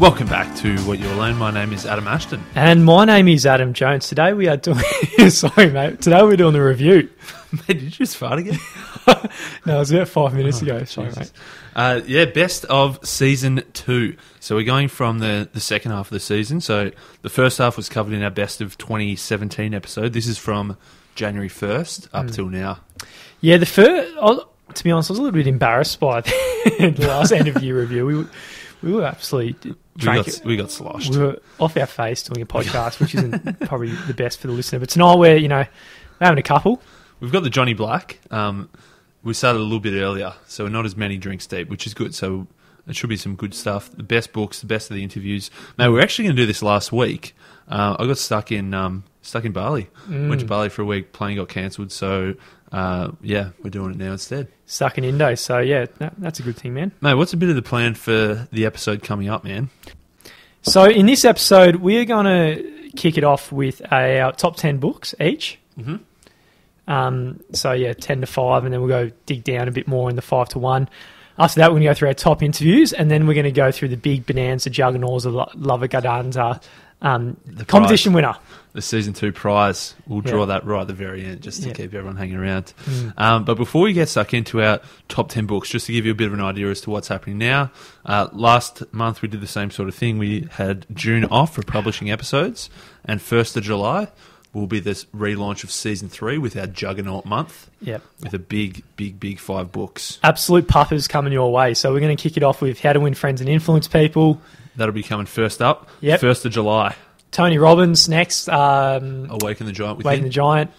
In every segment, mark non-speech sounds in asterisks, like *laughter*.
Welcome back to What You Will Learn. My name is Adam Ashton. And my name is Adam Jones. Today we are doing. *laughs* sorry, mate. Today we're doing a review. *laughs* Mate, did you just fart again? *laughs* No, it was about five minutes ago. Sorry, Jesus. mate. Uh, yeah, best of season two. So we're going from the, the second half of the season. So the first half was covered in our best of 2017 episode. This is from January 1st up till now. Yeah, the first. To be honest, I was a little bit embarrassed by the last end of year review. We, we were absolutely We got, we got sloshed. We were off our face doing a podcast, which isn't *laughs* probably the best for the listener. But tonight we're, you know, we're having a couple. We've got the Johnny Black. Um, we started a little bit earlier, so we're not as many drinks deep, which is good. So it should be some good stuff. The best books, the best of the interviews. Now we are actually going to do this last week. Uh, I got stuck in um, stuck in Bali. Went to Bali for a week. Plane got cancelled, so uh, yeah, we're doing it now instead. Sucking Indo. So, yeah, that, that's a good thing, man. Mate, what's a bit of the plan for the episode coming up, man? So, in this episode, we're going to kick it off with a, our top 10 books each. Mhm. Um, so, yeah, 10 to 5, and then we'll go dig down a bit more in the 5 to 1. After that, we're going to go through our top interviews, and then we're going to go through the big bonanza juggernauts of Lo- Lava Gadanza um, The competition winner. The season two prize. We'll draw Yeah. that right at the very end, just to Yeah. keep everyone hanging around. Mm. Um, but before we get stuck into our top 10 books, just to give you a bit of an idea as to what's happening now, uh, last month we did the same sort of thing. We had June off for publishing episodes, and 1st of July will be this relaunch of season three with our Juggernaut month Yep. with a big, big, big five books. Absolute puppers coming your way. So, we're going to kick it off with How to Win Friends and Influence People. That'll be coming first up. Yep. 1st of July, Tony Robbins next. Um, Awaken the Giant Waking the Giant.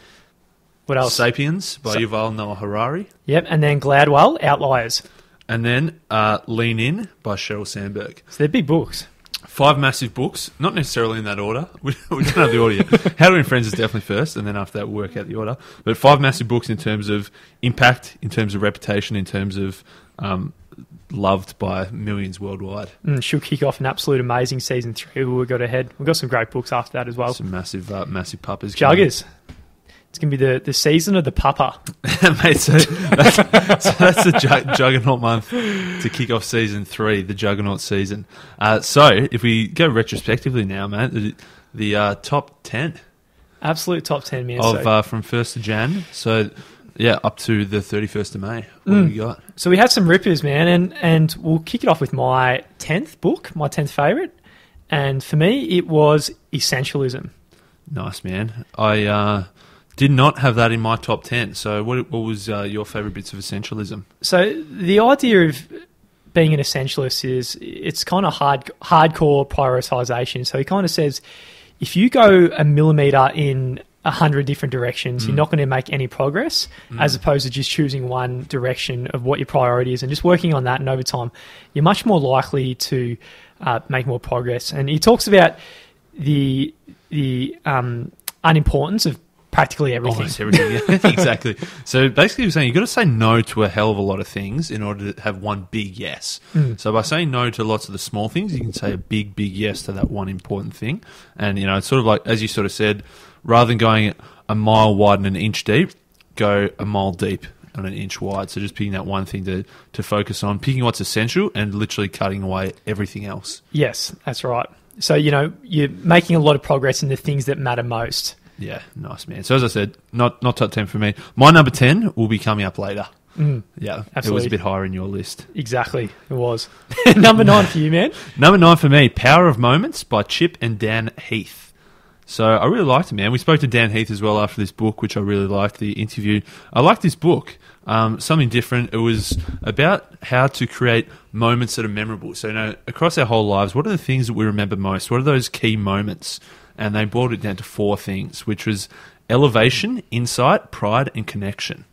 What else? Sapiens by Sa- Yuval Noah Harari. Yep. And then Gladwell, Outliers. And then uh, Lean In by Sheryl Sandberg. So, they're big books. Five massive books, not necessarily in that order. We, *laughs* we don't have the order yet. How to Win Friends is definitely first, and then after that, we'll work out the order. But five massive books in terms of impact, in terms of reputation, in terms of um, loved by millions worldwide. Mm, she'll kick off an absolute amazing season three. We've got ahead. We've got some great books after that as well. Some massive, uh, massive puppers. Juggers. It's going to be the, the season of the pupper. *laughs* Mate, so that's, *laughs* so that's the jug- Juggernaut month to kick off season three, the Juggernaut season. Uh, so if we go retrospectively now, man, the, the uh, top 10 Absolute top 10, man. of so, uh, from 1st of Jan. So, yeah, up to the 31st of May. What Mm. have we got? so we had some rippers, man, and, and we'll kick it off with my 10th book, my 10th favourite. And for me, it was Essentialism. Nice, man. I uh, did not have that in my top 10. So, what, what was uh, your favourite bits of essentialism? So the idea of being an essentialist is it's kind of hard hardcore prioritization. So he kind of says if you go a millimeter in a hundred different directions, you're not going to make any progress, as opposed to just choosing one direction of what your priority is and just working on that. And over time, you're much more likely to uh, make more progress. And he talks about the the um, unimportance of practically everything. Almost everything. Yeah, *laughs* *laughs* exactly. So basically, you're saying you've got to say no to a hell of a lot of things in order to have one big yes. So by saying no to lots of the small things, you can say a big, big yes to that one important thing. And you know, it's sort of like as you sort of said, rather than going a mile wide and an inch deep, go a mile deep and an inch wide. So just picking that one thing to to focus on, picking what's essential, and literally cutting away everything else. Yes, that's right. So, you know, you're making a lot of progress in the things that matter most. Yeah, nice man. So as I said, not not top ten for me. My number ten will be coming up later. Mm, Yeah, it was a bit higher in your list. exactly, it was. *laughs* Number nine for you, man. Number nine for me, Power of Moments by Chip and Dan Heath. So I really liked it, man. We spoke to Dan Heath as well after this book, which I really liked the interview. I liked this book. Um, something different. It was about how to create moments that are memorable. So, you know, across our whole lives, what are the things that we remember most? What are those key moments? And they boiled it down to four things, which was elevation, insight, pride, and connection.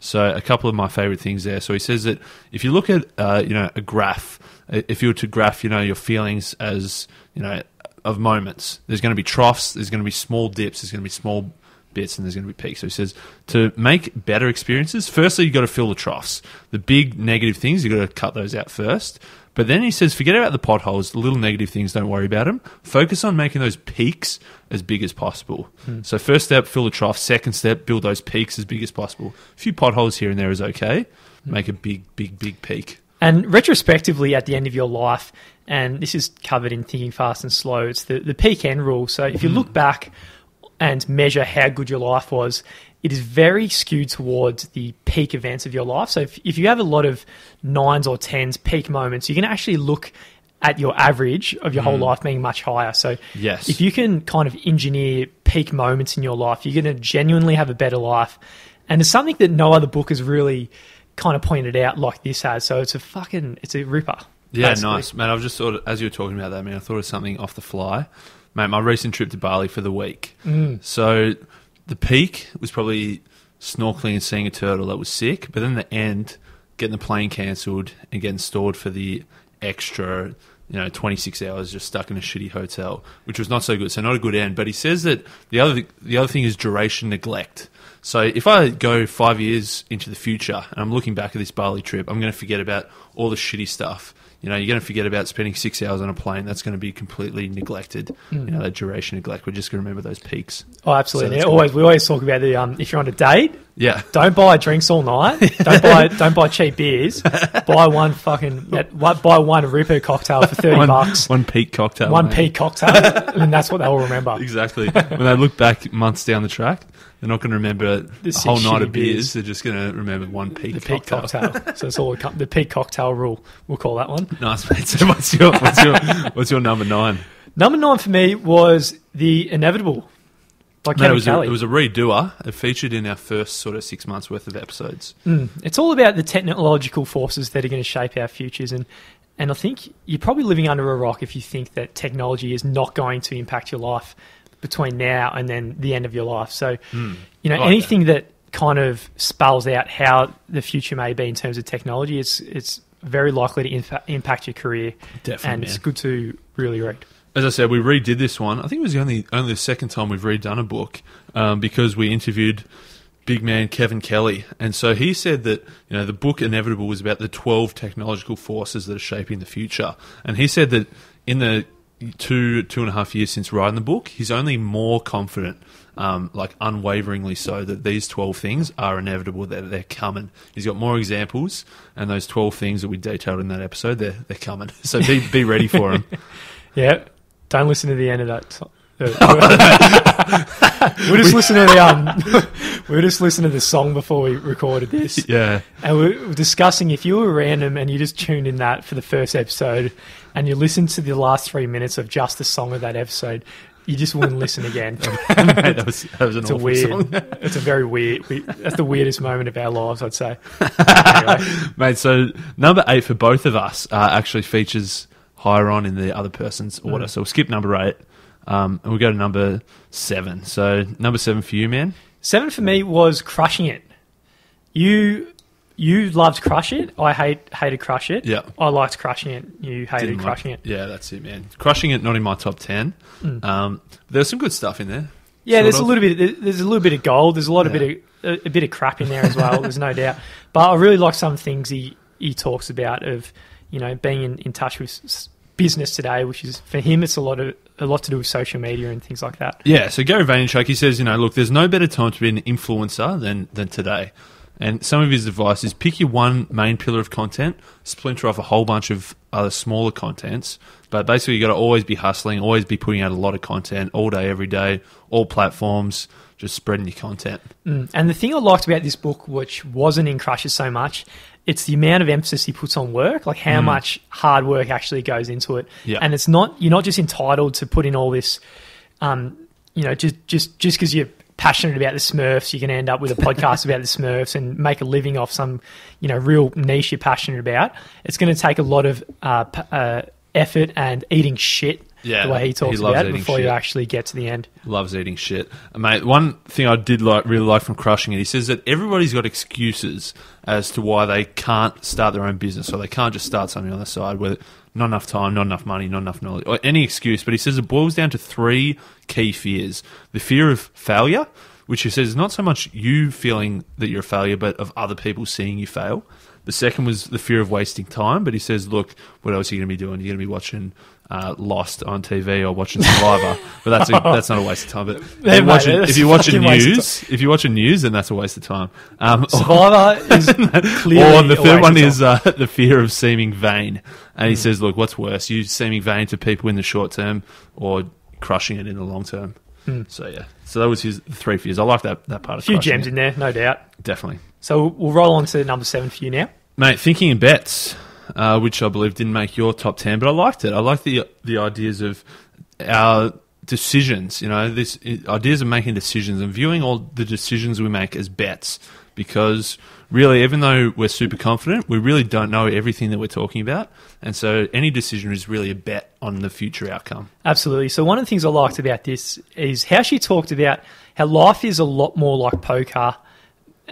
So a couple of my favorite things there. So he says that if you look at uh, you know a graph, if you were to graph you know your feelings as you know of moments, there's going to be troughs, there's going to be small dips, there's going to be small bits, and there's going to be peaks. So he says to make better experiences, firstly you've got to fill the troughs, the big negative things you've got to cut those out first. But then he says, forget about the potholes, the little negative things, don't worry about them. Focus on making those peaks as big as possible. Hmm. So, first step, fill the trough. Second step, build those peaks as big as possible. A few potholes here and there is okay. Hmm. Make a big, big, big peak. And retrospectively, at the end of your life, and this is covered in Thinking Fast and Slow, it's the, the peak end rule. So if you mm-hmm. look back and measure how good your life was, it is very skewed towards the peak events of your life. So if, if you have a lot of nines or tens peak moments, you can actually look at your average of your whole mm. life being much higher. So Yes. if you can kind of engineer peak moments in your life, you're going to genuinely have a better life. And it's something that no other book has really kind of pointed out like this has. So it's a fucking, it's a ripper. Yeah, basically. nice, man. I've just thought, as you were talking about that, man, I thought of something off the fly, mate. My recent trip to Bali for the week. Mm. So the peak was probably snorkeling and seeing a turtle that was sick, but then the end, getting the plane cancelled and getting stored for the extra, you know, 26 hours just stuck in a shitty hotel, which was not so good. So not a good end. But he says that the other the other thing is duration neglect. So if I go five years into the future and I'm looking back at this Bali trip, I'm going to forget about all the shitty stuff. You know, you're going to forget about spending six hours on a plane. That's going to be completely neglected. You know, that duration neglect. We're just going to remember those peaks. Oh, absolutely. So always, we always talk about the, um, if you're on a date, Yeah. don't buy drinks all night. Don't buy, *laughs* don't buy cheap beers. Buy one fucking, buy one Ripper cocktail for 30 bucks. one peak cocktail. One mate. peak cocktail. *laughs* and that's what they'll remember. Exactly. when they look back months down the track, they're not going to remember The a whole night of beers. beers. They're just going to remember one peak The peak cocktail. cocktail. So it's all the peak cocktail rule. We'll call that one. Nice, mate. So what's your what's your what's your number nine? Number nine for me was The Inevitable by No, Kevin it was a, it was a redoer. It featured in our first sort of six months worth of episodes. Mm. It's all about the technological forces that are going to shape our futures, and and I think you're probably living under a rock if you think that technology is not going to impact your life between now and then the end of your life. So, you know, like anything that. kind of spells out how the future may be in terms of technology, it's it's very likely to impa- impact your career, Definitely, and man. it's good to really read. As I said, we redid this one. I think it was the only only the second time we've redone a book um, because we interviewed big man Kevin Kelly, and so he said that you know the book Inevitable was about the twelve technological forces that are shaping the future, and he said that in the two two and a half years since writing the book, he's only more confident. Um, like unwaveringly so that these 12 things are inevitable that they're coming. He's got more examples and those 12 things that we detailed in that episode they're, they're coming. *laughs* So be, be ready for them *laughs* Yeah, don't listen to the end of that. *laughs* *laughs* we'll just listen to the um, *laughs* we'll just listen to the song before we recorded this, yeah and we we're discussing if you were random and you just tuned in that for the first episode, and you listened to the last three minutes of just the song of that episode, you just wouldn't listen again. That was that was an It's a awful weird. song, It's a very weird. We, that's the weirdest moment of our lives, I'd say. Anyway, mate. So number eight for both of us uh, actually features higher on in the other person's order. Mm. So we'll skip number eight, um, and we'll go to number seven. So number seven for you, man. seven for me was crushing it. You you loved crush it. I hate hated crush it. Yeah. I liked crushing it. You hated Didn't like- crushing it. Yeah, that's it, man. Crushing it, not in my top ten. Um, there's some good stuff in there. Yeah, there's of. a little bit. There's a little bit of gold. There's a lot of bit of a, a bit of crap in there as well. there's no doubt. But I really like some things he he talks about of you know being in, in touch with s- business today, which is for him it's a lot of a lot to do with social media and things like that. Yeah, so Gary Vaynerchuk, he says, you know, look, there's no better time to be an influencer than, than today. And some of his advice is pick your one main pillar of content, splinter off a whole bunch of other smaller contents. But basically, you got to always be hustling, always be putting out a lot of content all day, every day, all platforms, just spreading your content. Mm. And the thing I liked about this book, which wasn't in Crush It so much, it's the amount of emphasis he puts on work, like how much hard work actually goes into it. Yeah. And it's not you're not just entitled to put in all this, um, you know, just just just because you're passionate about the Smurfs, you can end up with a *laughs* podcast about the Smurfs and make a living off some, you know, real niche you're passionate about. It's going to take a lot of uh, p- uh, effort and eating shit. Yeah, the way he he talks loves about it before you actually get to the end. Loves eating shit, mate. One thing I did like, really like from crushing it, he says that everybody's got excuses as to why they can't start their own business, or they can't just start something on the side with not enough time, not enough money, not enough knowledge, or any excuse. But he says it boils down to three key fears: the fear of failure, which he says is not so much you feeling that you're a failure, but of other people seeing you fail. The second was the fear of wasting time, but he says, look, what else are you going to be doing? You're going to be watching uh, Lost on TV or watching Survivor, but that's a, *laughs* that's not a waste of time. But if you're watching, if you're a watching fucking waste of news, if you're watching news, then that's a waste of time. Um, *laughs* Survivor is *laughs* clearly. or the a third one is uh, the fear of seeming vain. And he Hmm. says, look, what's worse, you seeming vain to people in the short term or crushing it in the long term? Hmm. So, yeah. So that was his three fears. I like that, that part a few gems it. in there, no doubt. Definitely. So we'll roll on to number seven for you now. Mate, thinking in bets, uh, which I believe didn't make your top 10, but I liked it. I like the, the ideas of our decisions, you know, this ideas of making decisions and viewing all the decisions we make as bets because really, even though we're super confident, we really don't know everything that we're talking about. And so any decision is really a bet on the future outcome. Absolutely. So one of the things I liked about this is how she talked about how life is a lot more like poker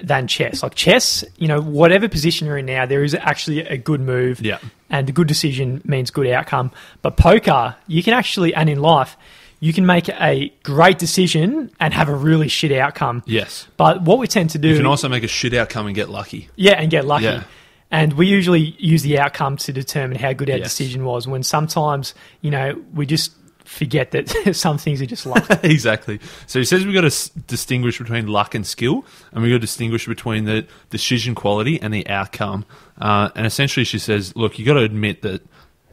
than chess. Like chess, you know, whatever position you're in now, there is actually a good move. Yeah. And a good decision means good outcome. But poker, you can actually, and in life, you can make a great decision and have a really shit outcome. Yes. But what we tend to do, You can also make a shit outcome and get lucky. yeah, and get lucky. Yeah. And we usually use the outcome to determine how good our Yes. decision was. When sometimes, you know, we just forget that *laughs* some things are just luck. *laughs* exactly. So he says we've got to s- distinguish between luck and skill, and we've got to distinguish between the decision quality and the outcome. Uh, and essentially, she says, look, you've got to admit that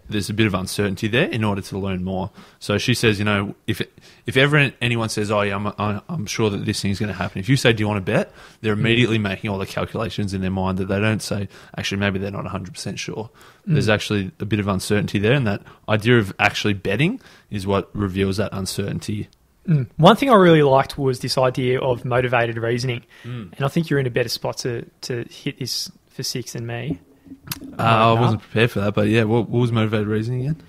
there's a bit of uncertainty there in order to learn more. So she says, you know, if if ever anyone says, oh yeah, I'm, I'm sure that this thing's going to happen, if you say, do you want to bet? They're immediately making all the calculations in their mind that they don't say, actually, maybe they're not 100% sure. There's actually a bit of uncertainty there, and that idea of actually betting is what reveals that uncertainty. Mm. One thing I really liked was this idea of motivated reasoning. Mm. And I think you're in a better spot to, to hit this for six than me. Uh, I wasn't prepared for that, but yeah, what, what was motivated reasoning again?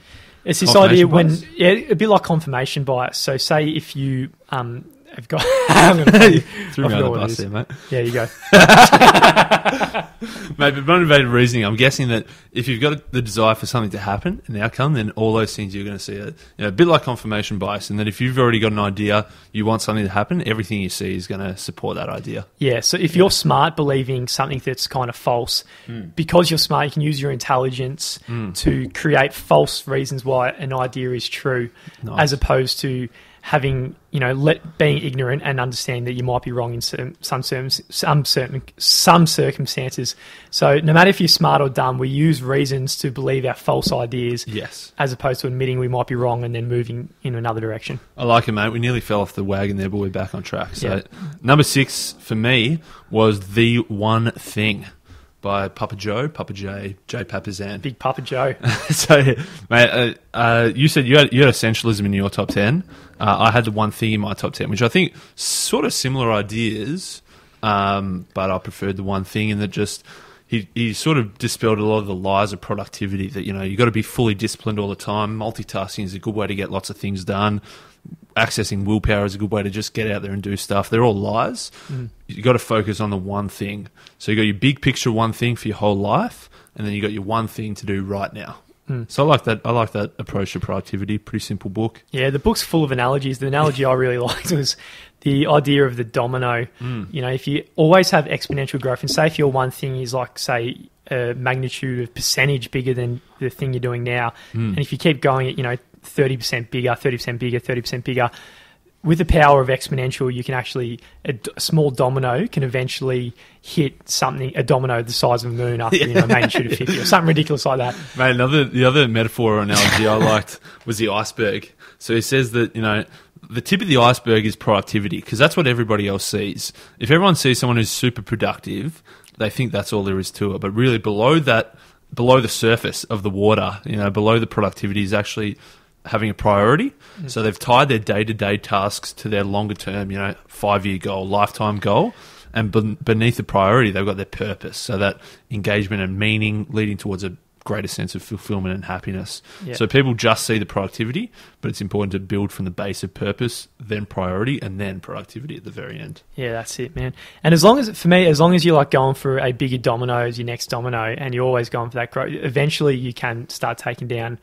It's this idea when, bias? yeah, a bit like confirmation bias. So, say if you um, have got. *laughs* *laughs* I'm gonna you. Threw me on the bus there, mate. Yeah, you go. *laughs* Mate, but motivated reasoning, I'm guessing that if you've got the desire for something to happen, an outcome, then all those things you're going to see are you know, a bit like confirmation bias, and that if you've already got an idea, you want something to happen, everything you see is going to support that idea. Yeah, so if you're smart believing something that's kind of false, hmm. because you're smart, you can use your intelligence hmm. to create false reasons why an idea is true, Nice. as opposed to having you know let being ignorant and understanding that you might be wrong in certain, some certain some certain some circumstances. So no matter if you're smart or dumb, we use reasons to believe our false ideas. Yes. As opposed to admitting we might be wrong and then moving in another direction. I like it, mate. We nearly fell off the wagon there, but we're back on track. So, Yeah. number six for me was The One Thing by Papa Joe, Papa J, Jay Papasan. Big Papa Joe. *laughs* so, mate, uh, uh, you said you had, you had essentialism in your top 10. Uh, I had the one thing in my top 10, which I think sort of similar ideas, um, but I preferred the one thing in that just he, he sort of dispelled a lot of the lies of productivity that, you know, you've got to be fully disciplined all the time. Multitasking is a good way to get lots of things done. Accessing willpower is a good way to just get out there and do stuff. They're all lies. Mm. You've got to focus on the one thing. So you've got your big picture one thing for your whole life, and then you've got your one thing to do right now. Mm. So I like that. I like that approach to productivity. Pretty simple book. Yeah, the book's full of analogies. The analogy I really *laughs* liked was the idea of the domino. Mm. You know, if you always have exponential growth, and say if your one thing is like, say, a magnitude of percentage bigger than the thing you're doing now, mm. and if you keep going at, you know, 30% bigger, 30% bigger, 30% bigger, with the power of exponential, you can actually, a, small domino can eventually hit something, a domino the size of a moon after, you know, a magnitude of *laughs* 50 or something ridiculous like that. Mate, another the other metaphor or analogy I liked was the iceberg. So he says that you know the tip of the iceberg is productivity because that's what everybody else sees. If everyone sees someone who's super productive, they think that's all there is to it. But really, below that, below the surface of the water, you know, below the productivity is actually having a priority. Mm. So they've tied their day to day tasks to their longer term, you know, five year goal, lifetime goal. And ben- beneath the priority, they've got their purpose. So that engagement and meaning leading towards a greater sense of fulfillment and happiness. Yeah. So people just see the productivity, but it's important to build from the base of purpose, then priority, and then productivity at the very end. Yeah, that's it, man. And as long as, for me, as long as you're like going for a bigger domino as your next domino, and you're always going for that growth, eventually you can start taking down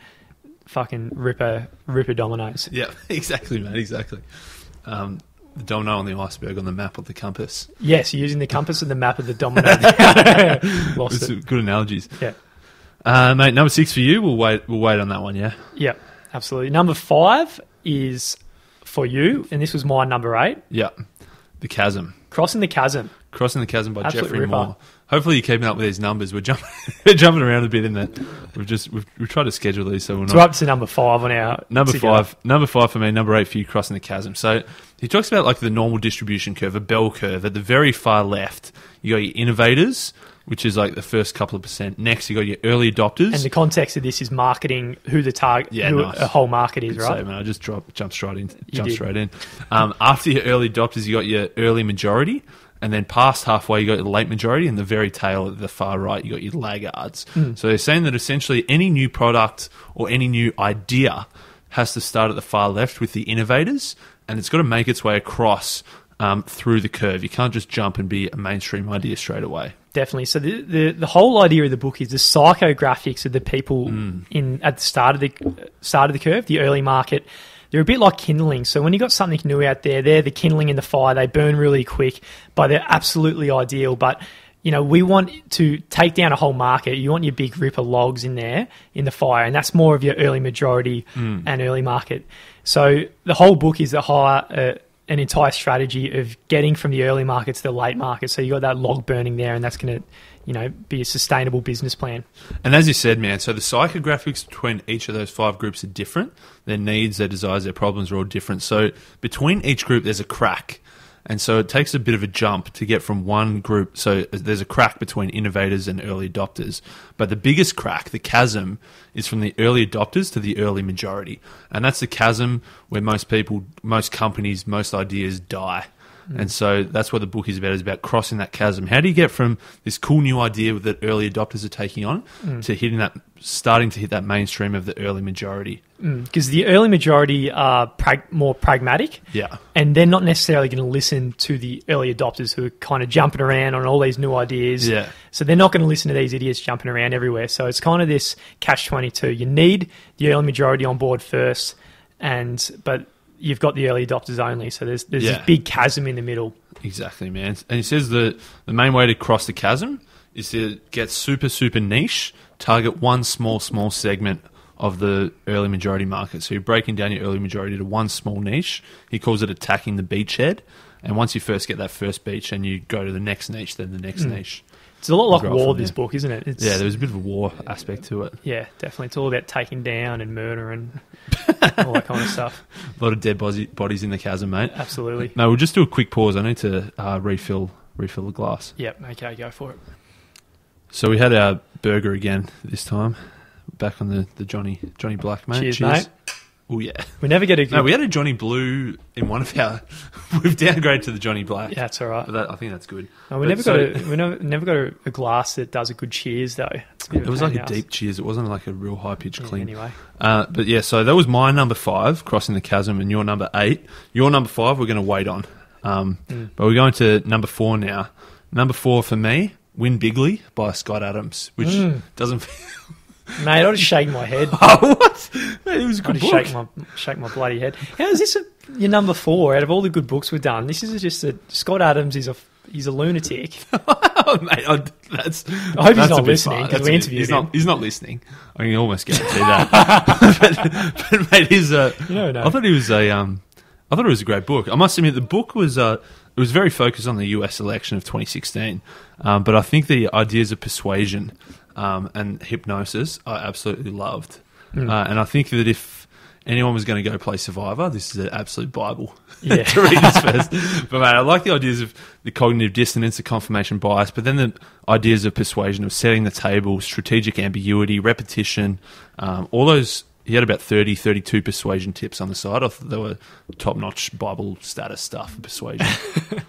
fucking ripper ripper dominoes. Yeah, *laughs* exactly, man. Exactly. Um, the domino on the iceberg on the map of the compass. Yes, using the compass and the map of the domino. *laughs* *laughs* Lost it. good analogies. Yeah, Uh, mate, number six for you. We'll wait. We'll wait on that one. Yeah. yeah. Absolutely. Number five is for you, and this was my number eight. Yeah, the chasm. Crossing the chasm. Crossing the Chasm by Absolute Geoffrey ripper. Moore. Hopefully you're keeping up with these numbers. We're jumping, *laughs* we're jumping around a bit in that. We've just we've, we've tried to schedule these so we're So not we're up to number five on our Number together. five, number five for me. Number eight for you, crossing the chasm. So he talks about like the normal distribution curve, a bell curve. At the very far left, you got your innovators, which is like the first couple of percent. Next, you got your early adopters. And the context of this is marketing, who the target, Yeah, who nice. a whole market is, Good right? save, man. I just drop, jumped straight in. Did. straight in. Um, after your early adopters, you got your early majority, and then past halfway, you got your late majority, and the very tail at the far right, you got your laggards. Hmm. So they're saying that essentially any new product or any new idea has to start at the far left with the innovators, and it's got to make its way across. Um, through the curve, you can't just jump and be a mainstream idea straight away. Definitely. So the, the the whole idea of the book is the psychographics of the people Mm. in at the start of the start of the curve, the early market. They're a bit like kindling. So when you got something new out there, they're the kindling in the fire. They burn really quick, but they're absolutely ideal. But you know, we want to take down a whole market. You want your big ripper logs in there in the fire, and that's more of your early majority Mm. and early market. So the whole book is the higher. Uh, an entire strategy of getting from the early market to the late market. So you got that log burning there, and that's going to, you know, be a sustainable business plan. And as you said, man, so the psychographics between each of those five groups are different. Their needs, their desires, their problems are all different. So between each group, there's a crack. And so it takes a bit of a jump to get from one group. So there's a crack between innovators and early adopters. But the biggest crack, the chasm, is from the early adopters to the early majority. And that's the chasm where most people, most companies, most ideas die. Mm. And so that's what the book is about, is about crossing that chasm. How do you get from this cool new idea that early adopters are taking on mm. to hitting that, starting to hit that mainstream of the early majority? Mm. Because the early majority are prag- more pragmatic, Yeah. and they're not necessarily going to listen to the early adopters who are kind of jumping around on all these new ideas. Yeah. So they're not going to listen to these idiots jumping around everywhere. So it's kind of this catch twenty two. You need the early majority on board first, and but you've got the early adopters only. So there's there's Yeah. this big chasm in the middle. Exactly, man. And he says that the main way to cross the chasm is to get super, super niche, target one small, small segment of the early majority market. So you're breaking down your early majority to one small niche. He calls it attacking the beachhead. And once you first get that first beach, and you go to the next niche, then the next mm. niche. It's a lot like War. This there. book, isn't it? It's, Yeah, there was a bit of a war aspect to it. Yeah, definitely. It's all about taking down and murder and *laughs* all that kind of stuff. A lot of dead bodies in the chasm, mate. Absolutely. No, we'll just do a quick pause. I need to uh, refill refill the glass. Yep. Okay, go for it. So we had our burger again this time. Back on the, the Johnny Johnny Black, mate. Cheers, mate. Oh yeah. We never get a good. No, we had a Johnny Blue in one of our. *laughs* We've downgraded to the Johnny Black. yeah, it's all right. But that, I think that's good. No, we But never so- got a we never, never got a, a glass that does a good cheers though. It's a bit of It was like a deep cheers. It wasn't like a real high pitched ass. clean. Anyway, Uh, but yeah, so that was my number five, crossing the chasm, and your number eight. Your number five, we're going to wait on. Um, Mm. But we're going to number four now. Number four for me, Win Bigly by Scott Adams, which Mm. doesn't. *laughs* *laughs* mate, I just shake my head. *laughs* oh, what? Mate, it was a good just book. shake my shake my bloody head. How is this a, your number four out of all the good books we've done? This is just a Scott Adams is a he's a lunatic. *laughs* oh, mate, I, that's. I hope that's he's not listening because we interviewed he's him. Not, he's not listening. I can almost guarantee that. but, but mate, he's a. You never know. I thought he was a. Um, I thought it was a great book. I must admit, the book was. Uh, it was very focused on the U.S. election of 2016, um, but I think the ideas of persuasion um, and hypnosis I absolutely loved, Hmm. uh, and I think that if anyone was going to go play Survivor, this is an absolute bible *laughs* Yeah. to read this first. But mate, I like the ideas of the cognitive dissonance, the confirmation bias, but then the ideas of persuasion, of setting the table, strategic ambiguity, repetition, um, all those. He had about 30, 32 persuasion tips on the side. I thought they were top notch Bible status stuff for persuasion. *laughs*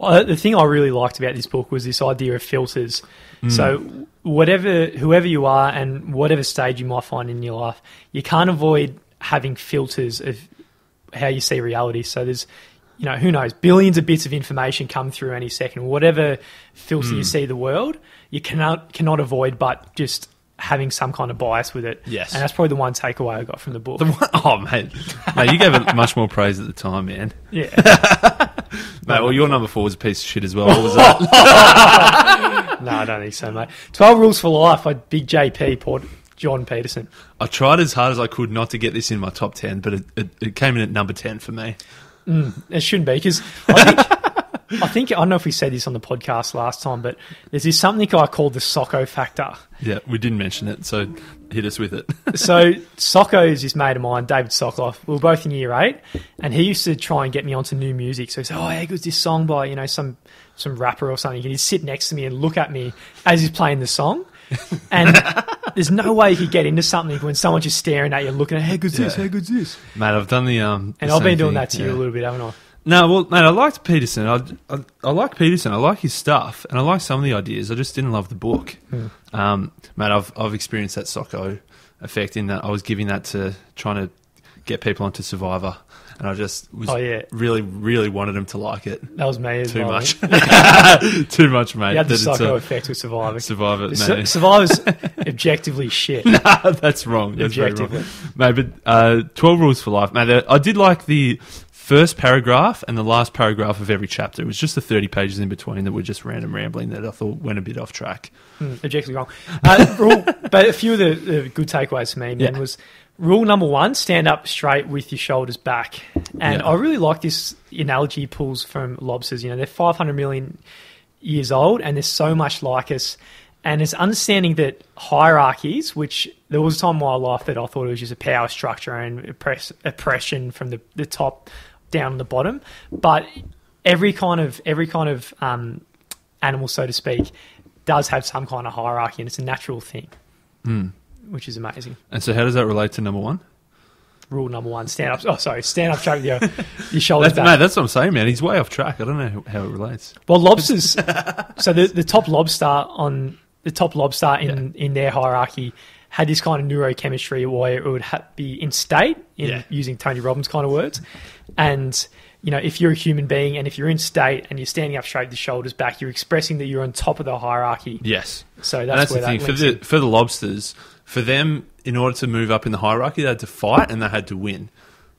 The thing I really liked about this book was this idea of filters. Mm. So whatever, whoever you are, and whatever stage you might find in your life, you can't avoid having filters of how you see reality. So there's, you know, who knows, billions of bits of information come through any second. Whatever filter Mm. you see the world, you cannot cannot avoid but just having some kind of bias with it. Yes. and that's probably the one takeaway I got from the book. The one, oh, mate. mate, you gave it much more praise at the time, man. yeah. *laughs* Mate, well, your number four was a piece of shit as well. What was that? *laughs* No, I don't think so, mate. Twelve Rules for Life by Big JP Port, Jordan Peterson. I tried as hard as I could not to get this in my top 10, but it, it, it came in at number 10 for me. Mm, it shouldn't be because I think, I think I don't know if we said this on the podcast last time, but there's this something I call the Socko factor. Yeah, we didn't mention it, so hit us with it. *laughs* So Socko is this mate of mine, David Sokoloff. We were both in year eight, and he used to try and get me onto new music. So he'd say, "Oh, how good's this song by you know some some rapper or something?" And he'd sit next to me and look at me as he's playing the song. And *laughs* there's no way you could get into something when someone's just staring at you, looking at, "How good's this? Yeah. How good's this?" Mate, I've done the. um. And the I've been doing thing, that to you a little bit, haven't I? No, well, mate, I liked Peterson. I, I, I like Peterson. I like his stuff, and I like some of the ideas. I just didn't love the book. Hmm. Um, mate, I've I've experienced that Socko effect in that I was giving that to trying to get people onto Survivor, and I just was Oh, yeah. really really wanted them to like it That was me as too well. much, *laughs* *laughs* too much, mate. You had the that Socko a- effect with Survivor. Survivor, Su- mate. Survivor's *laughs* objectively shit. That's wrong. That's very wrong. Objectively. Mate, but uh, 12 Rules for Life. Mate, I did like the first paragraph and the last paragraph of every chapter. It was just the 30 pages in between that were just random rambling that I thought went a bit off track. Hmm, objectively wrong. Uh, rule, but a few of the, the good takeaways for me, man, Yeah. was rule number one: stand up straight with your shoulders back. And Yeah. I really like this analogy pulls from lobsters. You know, they're 500 million years old, and they're so much like us. And it's understanding that hierarchies, which there was a time in my life that I thought it was just a power structure and oppress, oppression from the, the top down the bottom, but every kind of every kind of um, animal, so to speak, does have some kind of hierarchy, and it's a natural thing, Hmm. which is amazing. And so, how does that relate to number one? Rule number one: stand up. Oh, sorry, stand up straight with your *laughs* your shoulders That's, back. mate, that's what I'm saying, man. He's way off track. I don't know how it relates. Well, lobsters. *laughs* so the the top lobster on the top lobster in in their hierarchy had this kind of neurochemistry where it would ha- be in state, in Yeah. using Tony Robbins kind of words, and you know if you're a human being and if you're in state and you're standing up straight with the shoulders back, you're expressing that you're on top of the hierarchy. Yes. So that's, that's where the thing. that For the, in. for the lobsters, for them, in order to move up in the hierarchy, they had to fight and they had to win.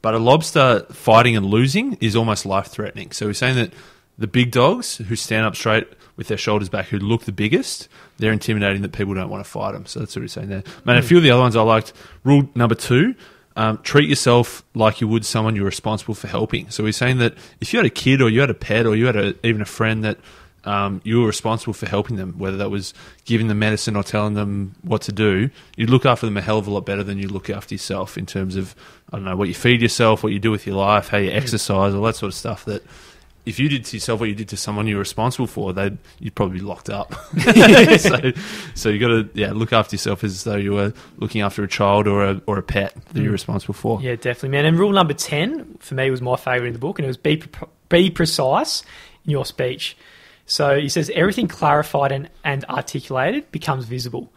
But a lobster fighting and losing is almost life threatening. So we're saying that the big dogs who stand up straight with their shoulders back, who look the biggest, they're intimidating that people don't want to fight them. So that's what we're saying there. Man, a hmm. few of the other ones I liked. Rule number two. Um, treat yourself like you would someone you're responsible for helping. So we're saying that if you had a kid or you had a pet or you had a, even a friend that um, you were responsible for helping them, whether that was giving them medicine or telling them what to do, you'd look after them a hell of a lot better than you look after yourself in terms of, I don't know, what you feed yourself, what you do with your life, how you exercise, all that sort of stuff that if you did to yourself what you did to someone you're responsible for, they'd you'd probably be locked up. *laughs* *laughs* so, so you got to yeah look after yourself as though you were looking after a child or a or a pet that you're mm. responsible for. Yeah, definitely, man. And rule number 10 for me was my favorite in the book, and it was be, pre- be precise in your speech. So he says everything clarified and, and articulated becomes visible.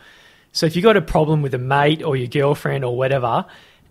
So if you've got a problem with a mate or your girlfriend or whatever,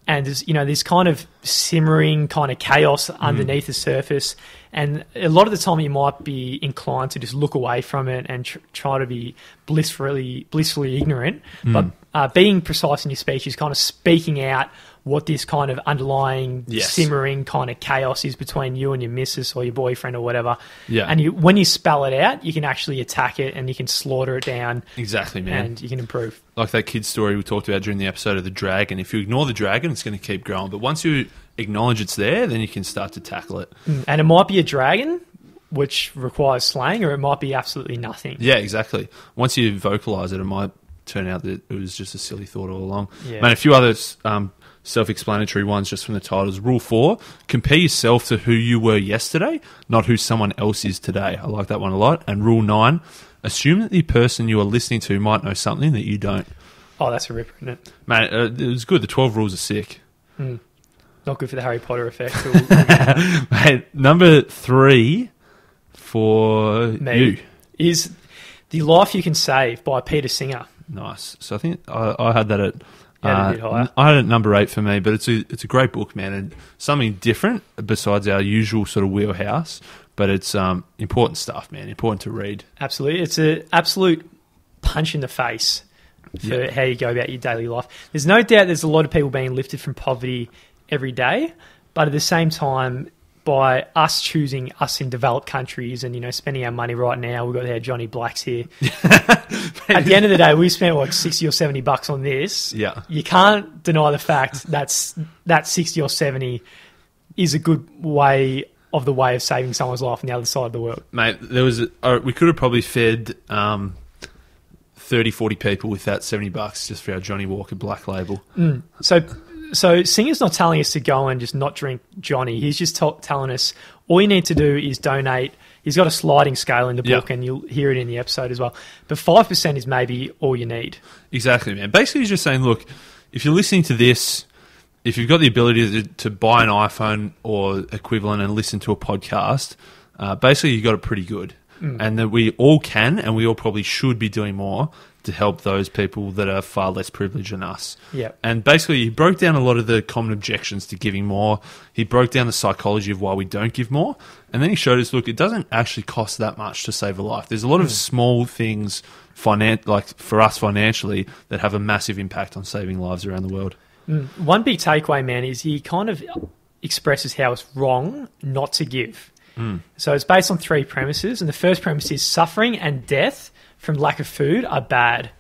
and there's you know this kind of simmering kind of chaos mm. underneath the surface, and a lot of the time you might be inclined to just look away from it and tr- try to be blissfully blissfully ignorant. But uh, being precise in your speech is kind of speaking out what this kind of underlying Yes. simmering kind of chaos is between you and your missus or your boyfriend or whatever. Yeah. And you, when you spell it out, you can actually attack it and you can slaughter it down Exactly, man. and you can improve. like that kid story we talked about during the episode of the dragon. If you ignore the dragon, it's going to keep growing. But once you acknowledge it's there, then you can start to tackle it. And it might be a dragon, which requires slaying, or it might be absolutely nothing. Yeah, exactly. Once you vocalize it, it might turn out that it was just a silly thought all along. Yeah. Man, a few other um, self-explanatory ones just from the titles. Rule four: compare yourself to who you were yesterday, not who someone else is today. I like that one a lot. And rule nine: assume that the person you are listening to might know something that you don't. Oh, that's a ripper, isn't it? Man, uh, it was good. The twelve rules are sick. Not good for the Harry Potter effect. *laughs* Mate, number three for Me. you. is The Life You Can Save by Peter Singer. Nice. So I think I, I had that at. You had it a uh, bit higher. I had it number eight for me, but it's a it's a great book, man, and something different besides our usual sort of wheelhouse. But it's um, important stuff, man. Important to read. Absolutely. It's an absolute punch in the face for Yeah. how you go about your daily life. There's no doubt there's a lot of people being lifted from poverty every day, but at the same time, by us choosing us in developed countries and you know spending our money right now. We've got our Johnny Blacks here. *laughs* At the end of the day, we spent like sixty or seventy bucks on this. Yeah. you can't deny the fact that's that sixty or seventy is a good way of the way of saving someone's life on the other side of the world. Mate, there was a, uh, we could have probably fed um, 30, 40 people with that 70 bucks just for our Johnnie Walker Black Label. So, so Singer's not telling us to go and just not drink Johnny. He's just t- telling us all you need to do is donate. He's got a sliding scale in the Yeah. book, and you'll hear it in the episode as well. But five percent is maybe all you need. Exactly, man. Basically, he's just saying, look, if you're listening to this, if you've got the ability to, to buy an iPhone or equivalent and listen to a podcast, uh, basically you've got it pretty good. And that we all can and we all probably should be doing more to help those people that are far less privileged than us. Yeah. And basically, he broke down a lot of the common objections to giving more. He broke down the psychology of why we don't give more. And then he showed us, look, it doesn't actually cost that much to save a life. There's a lot of hmm. small things, finan- like for us financially, that have a massive impact on saving lives around the world. Hmm. One big takeaway, man, is he kind of expresses how it's wrong not to give. Hmm. So it's based on three premises, and the first premise is suffering and death from lack of food are bad.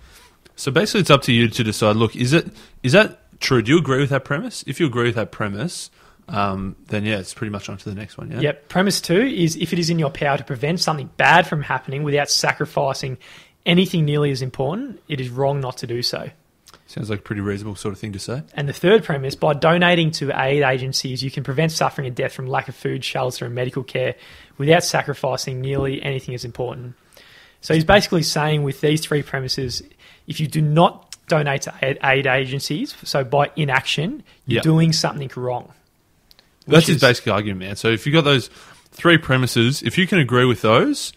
So basically, it's up to you to decide. Look, is it is that true? Do you agree with that premise? If you agree with that premise, um, then yeah, it's pretty much on to the next one. Yeah. Yep. Premise two is if it is in your power to prevent something bad from happening without sacrificing anything nearly as important, it is wrong not to do so. Sounds like a pretty reasonable sort of thing to say. And the third premise, by donating to aid agencies, you can prevent suffering and death from lack of food, shelter, and medical care without sacrificing nearly anything as important. So he's basically saying with these three premises, if you do not donate to aid, agencies, so by inaction, you're Yeah. doing something wrong. That's his is- basic argument, man. So if you've got those three premises, if you can agree with those,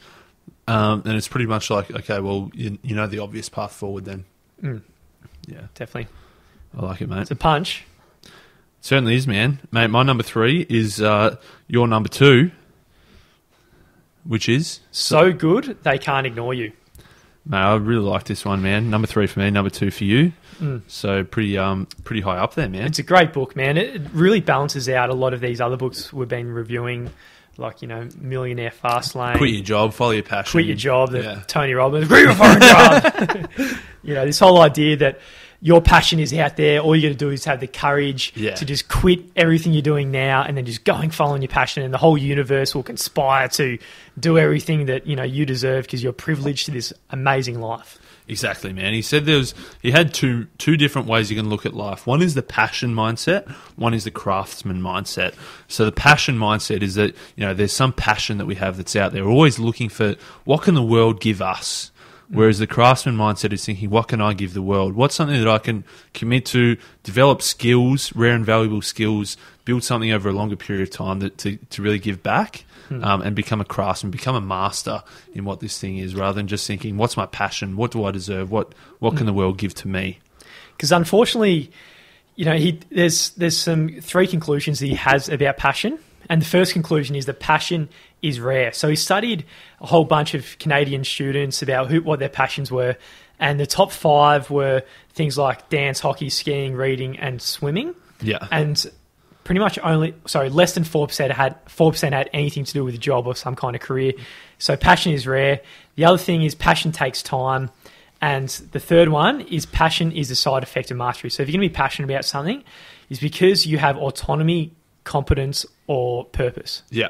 um, then it's pretty much like, okay, well, you, you know the obvious path forward then. Mm. Yeah, Definitely. I like it, mate. It's a punch. Certainly is, man. Mate, my number three is uh, your number two, which is... So good, they can't ignore you. Mate, I really like this one, man. Number three for me, number two for you. So pretty um pretty high up there, man. It's a great book, man. It really balances out a lot of these other books we've been reviewing, like, you know, Millionaire Fastlane. Quit your job, follow your passion. quit your job, the Yeah. Tony Robbins, quit your foreign job. *laughs* *laughs* you know, this whole idea that your passion is out there. All you got to do is have the courage Yeah. to just quit everything you're doing now and then just going following your passion, and the whole universe will conspire to do everything that you know you deserve because you're privileged to this amazing life. Exactly, man. He said there was he had two two different ways you can look at life. One is the passion mindset, one is the craftsman mindset. So the passion mindset is that, you know, there's some passion that we have that's out there. We're always looking for what can the world give us? Mm. Whereas the craftsman mindset is thinking, what can I give the world? What's something that I can commit to, develop skills, rare and valuable skills, build something over a longer period of time that, to, to really give back hmm. um, and become a craftsman, become a master in what this thing is, rather than just thinking, what's my passion? What do I deserve? What what hmm. can the world give to me? because unfortunately, you know, he there's there's some three conclusions that he has about passion, and the first conclusion is that passion is rare. So he studied a whole bunch of Canadian students about who what their passions were, and the top five were things like dance, hockey, skiing, reading, and swimming, Yeah. and pretty much only sorry less than four percent had four percent had anything to do with a job or some kind of career. So passion is rare. The other thing is passion takes time. And the third one is passion is a side effect of mastery. So if you're going to be passionate about something, is because you have autonomy, competence, or purpose. Yeah,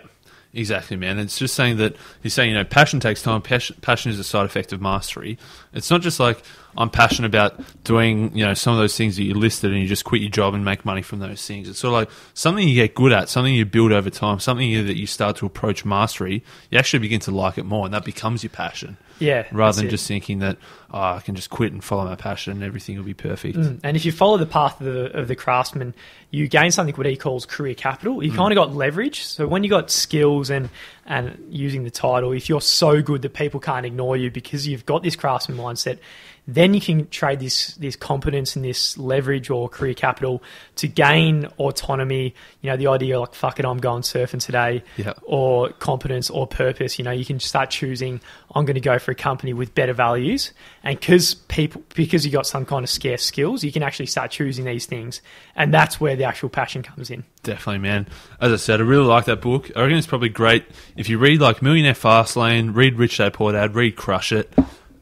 exactly, man. It's just saying that he's saying, you know, passion takes time. Passion, passion is a side effect of mastery. It's not just like I'm passionate about doing, you know, some of those things that you listed and you just quit your job and make money from those things. It's sort of like something you get good at, something you build over time, something that you start to approach mastery. You actually begin to like it more, and that becomes your passion. Yeah. Rather than it. just thinking that oh, I can just quit and follow my passion and everything will be perfect. Mm. And if you follow the path of the, of the craftsman, you gain something what he calls career capital. You kind of got leverage. So when you got skills and and using the title, if you're so good that people can't ignore you because you've got this craftsman mindset, then you can trade this this competence and this leverage or career capital to gain autonomy. You know, the idea like fuck it, I'm going surfing today, Yeah. or competence or purpose. You know, you can start choosing. I'm going to go for a company with better values, and because people because you got some kind of scarce skills, you can actually start choosing these things, and that's where the actual passion comes in. Definitely, man. As I said, I really like that book. I reckon it's probably great if you read like Millionaire Fastlane, read Rich Dad Poor Dad, read Crush It,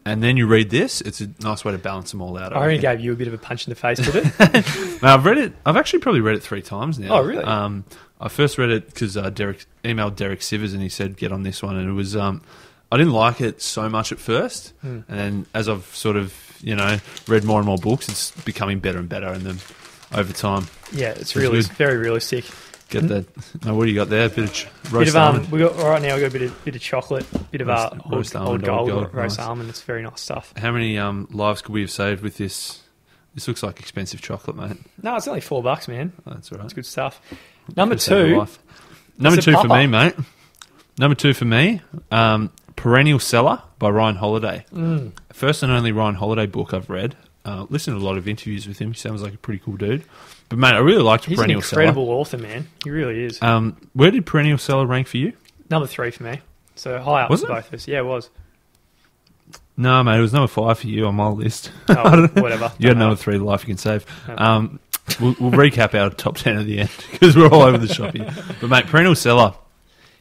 and then you read this. It's a nice way to balance them all out. I already reckon. gave you a bit of a punch in the face with it. *laughs* Now, I've read it. I've actually probably read it three times now. Oh, really? Um, I first read it because uh, Derek emailed Derek Sivers and he said get on this one, and it was. Um, I didn't like it so much at first, Hmm. and then as I've sort of you know read more and more books, it's becoming better and better, and then over time, yeah, it's really good. very realistic. Get that. Oh, what do you got there? bit of ch- Bit roast of um, almond. we got right now. We got a bit of bit of chocolate, bit of uh, Roast- old, roast old gold, old gold, roast nice. almond. It's very nice stuff. How many um, lives could we have saved with this? This looks like expensive chocolate, mate. No, it's only four bucks, man. Oh, That's all right. It's good stuff. Number Could save a two. Number two for me, mate. Number two for me, um, Perennial Seller by Ryan Holiday. mm, First and only Ryan Holiday book I've read. Uh, listened to a lot of interviews with him. He sounds like a pretty cool dude. But mate, I really liked he's an Perennial incredible author, man. He really is. Um, where did Perennial Seller rank for you? Number three for me. So high up Was for it? both of us. Yeah, it was. No, mate, it was number five for you on my list. *laughs* Oh, whatever. *laughs* You had number three, Life You Can Save. Um, we'll, we'll recap our top ten at the end *laughs* because we're all over the shop here. But mate, Perennial Seller.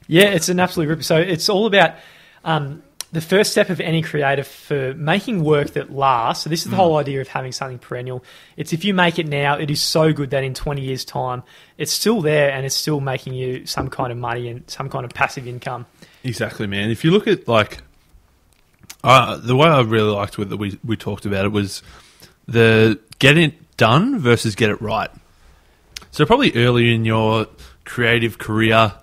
Yeah, it's an absolute ripper. So it's all about um, the first step of any creative for making work that lasts. So this is the Mm. whole idea of having something perennial. It's if you make it now, it is so good that in 20 years' time, it's still there and it's still making you some kind of money and some kind of passive income. Exactly, man. If you look at like uh, the way I really liked with that we we talked about it was the get it done versus get it right. So probably early in your creative career,